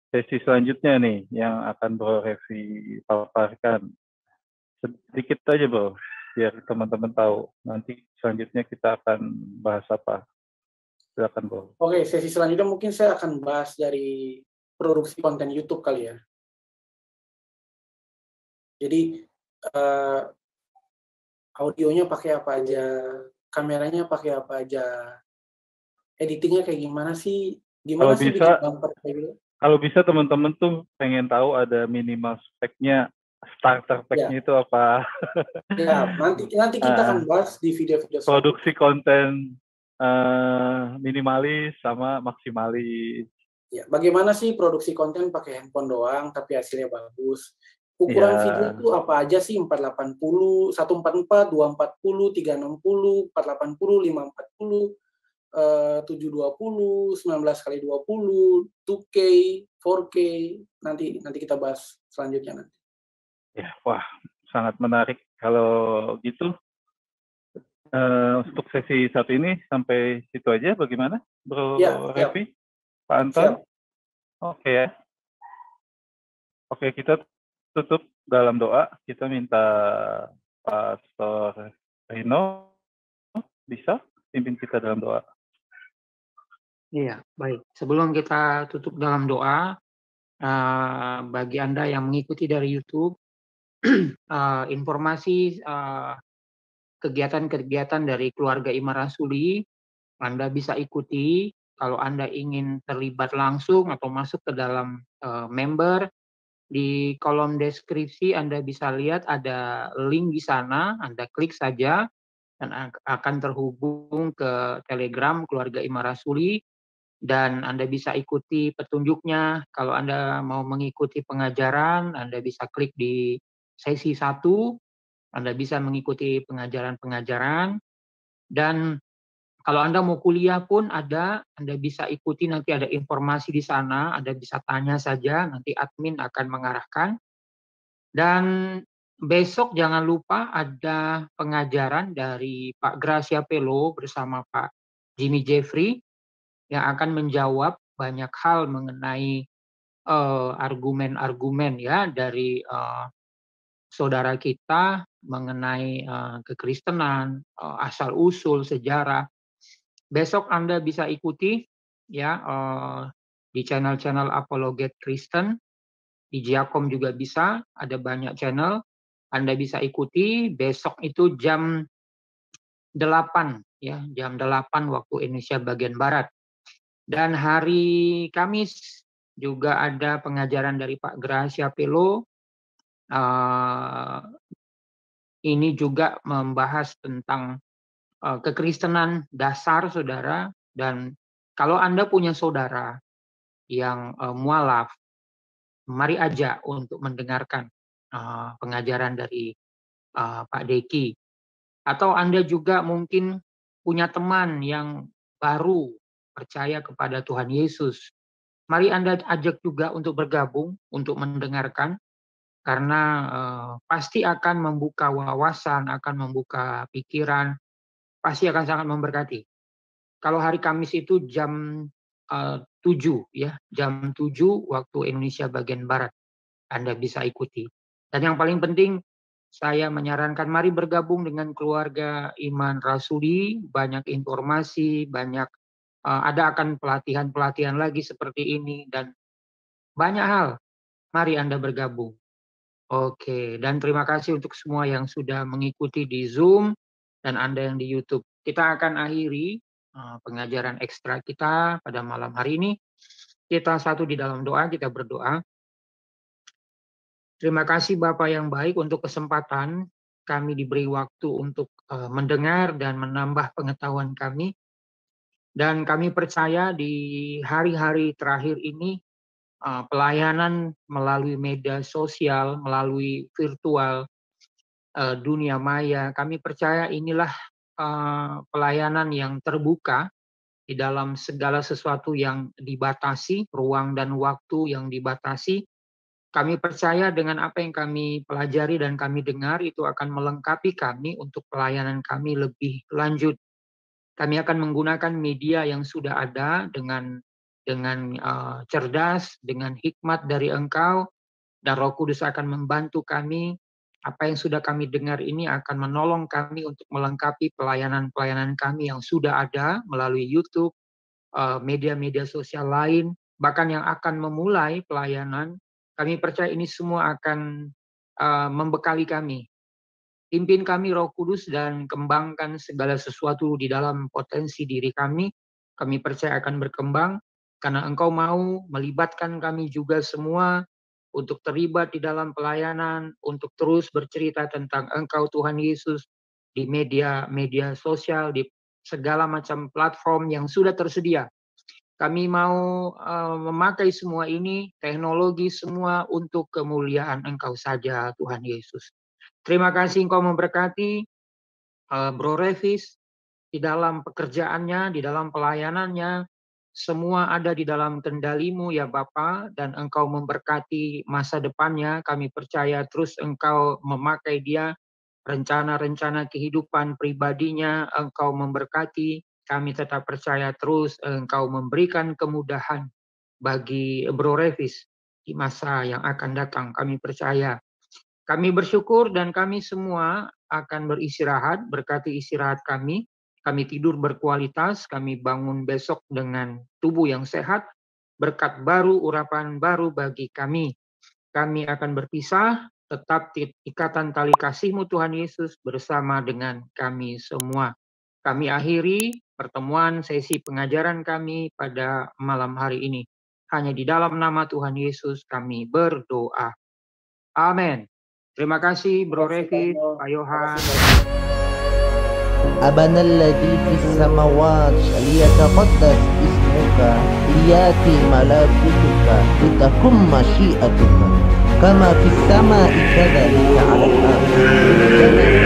sesi selanjutnya nih yang akan Bro Revi paparkan. Sedikit aja Bro, biar teman-teman tahu nanti selanjutnya kita akan bahas apa. Silakan, Bro. Oke, sesi selanjutnya mungkin saya akan bahas dari produksi konten YouTube kali ya. Jadi uh, audionya pakai apa aja, kameranya pakai apa aja, editingnya kayak gimana sih? Gimana kalau sih bisa, gitu? Kalau bisa teman-teman tuh pengen tahu ada minimal speknya, starter packnya ya. itu apa? Ya, nanti nanti kita akan bahas di video-video. Produksi konten uh, minimalis sama maksimalis. Ya, bagaimana sih produksi konten pakai handphone doang tapi hasilnya bagus? Ukuran ya. video itu apa aja sih? 480, 144, 240, 360, 480, 540, uh, 720, 19 kali 20, 2K, 4K. Nanti nanti kita bahas selanjutnya nanti. Ya, wah, sangat menarik kalau gitu uh, untuk sesi satu ini sampai situ aja bagaimana Bro ya, Revi? Ya. Pak Anton? Oke okay, ya. Oke, okay, kita tutup dalam doa. Kita minta Pastor Rino bisa pimpin kita dalam doa. Iya, baik. Sebelum kita tutup dalam doa, uh, bagi Anda yang mengikuti dari YouTube, uh, informasi uh, kegiatan-kegiatan dari keluarga Imam Rasuli Anda bisa ikuti kalau Anda ingin terlibat langsung atau masuk ke dalam uh, member di kolom deskripsi Anda bisa lihat ada link di sana Anda klik saja dan akan terhubung ke Telegram keluarga Imam Rasuli dan Anda bisa ikuti petunjuknya. Kalau Anda mau mengikuti pengajaran Anda bisa klik di sesi 1 anda bisa mengikuti pengajaran-pengajaran dan kalau Anda mau kuliah pun ada, Anda bisa ikuti nanti ada informasi di sana, Anda bisa tanya saja, nanti admin akan mengarahkan. Dan besok jangan lupa ada pengajaran dari Pak Gracia Pelo bersama Pak Jimmy Jeffrey yang akan menjawab banyak hal mengenai eh, argumen-argumen uh, ya dari uh, saudara kita mengenai uh, kekristenan, uh, asal usul sejarah. Besok Anda bisa ikuti ya uh, di channel-channel Apologet Kristen, di Giacomo juga bisa, ada banyak channel. Anda bisa ikuti besok itu jam 8 ya, jam 8 waktu Indonesia bagian barat. Dan hari Kamis juga ada pengajaran dari Pak Gracia Pelo uh, ini juga membahas tentang kekristenan dasar saudara dan kalau Anda punya saudara yang uh, mualaf, mari aja untuk mendengarkan uh, pengajaran dari Pak Deki. Atau Anda juga mungkin punya teman yang baru percaya kepada Tuhan Yesus. Mari Anda ajak juga untuk bergabung, untuk mendengarkan karena pasti akan membuka wawasan, akan membuka pikiran, pasti akan sangat memberkati. Kalau hari Kamis itu jam uh, 7 ya, jam 7 waktu Indonesia bagian barat. Anda bisa ikuti. Dan yang paling penting saya menyarankan mari bergabung dengan keluarga Iman Rasuli, banyak informasi, banyak uh, ada akan pelatihan-pelatihan lagi seperti ini dan banyak hal. Mari Anda bergabung. Oke, dan terima kasih untuk semua yang sudah mengikuti di Zoom dan Anda yang di YouTube. Kita akan akhiri uh, pengajaran ekstra kita pada malam hari ini. Kita satu di dalam doa, kita berdoa. Terima kasih Bapak yang baik untuk kesempatan kami diberi waktu untuk uh, mendengar dan menambah pengetahuan kami. Dan kami percaya di hari-hari terakhir ini uh, pelayanan melalui media sosial, melalui virtual, uh, dunia maya, kami percaya inilah uh, pelayanan yang terbuka di dalam segala sesuatu yang dibatasi, ruang dan waktu yang dibatasi, kami percaya dengan apa yang kami pelajari dan kami dengar itu akan melengkapi kami untuk pelayanan kami lebih lanjut. Kami akan menggunakan media yang sudah ada dengan dengan uh, cerdas, dengan hikmat dari Engkau, dan Roh Kudus akan membantu kami. Apa yang sudah kami dengar ini akan menolong kami untuk melengkapi pelayanan-pelayanan kami yang sudah ada melalui YouTube, uh, media-media sosial lain, bahkan yang akan memulai pelayanan kami percaya ini semua akan uh, membekali kami. Pimpin kami Roh Kudus dan kembangkan segala sesuatu di dalam potensi diri kami. Kami percaya akan berkembang karena Engkau mau melibatkan kami juga semua untuk terlibat di dalam pelayanan, untuk terus bercerita tentang Engkau Tuhan Yesus di media-media sosial, di segala macam platform yang sudah tersedia kami mau uh, memakai semua ini, teknologi semua untuk kemuliaan Engkau saja, Tuhan Yesus. Terima kasih Engkau memberkati uh, Bro Revis di dalam pekerjaannya, di dalam pelayanannya. Semua ada di dalam kendalimu ya Bapa dan Engkau memberkati masa depannya. Kami percaya terus Engkau memakai dia rencana-rencana kehidupan pribadinya Engkau memberkati kami tetap percaya terus Engkau memberikan kemudahan bagi Bro Revis di masa yang akan datang. Kami percaya. Kami bersyukur dan kami semua akan beristirahat, berkati istirahat kami. Kami tidur berkualitas, kami bangun besok dengan tubuh yang sehat, berkat baru, urapan baru bagi kami. Kami akan berpisah, tetap ikatan tali kasihmu Tuhan Yesus bersama dengan kami semua. Kami akhiri pertemuan sesi pengajaran kami pada malam hari ini. Hanya di dalam nama Tuhan Yesus kami berdoa. Amin. Terima kasih Bro Revi, Pak Yohan. أبنا الذي في السماوات ليتقدس اسمك ليأتي ملكوتك لتكن مشيئتك. كما في السماء كذلك على الأرض.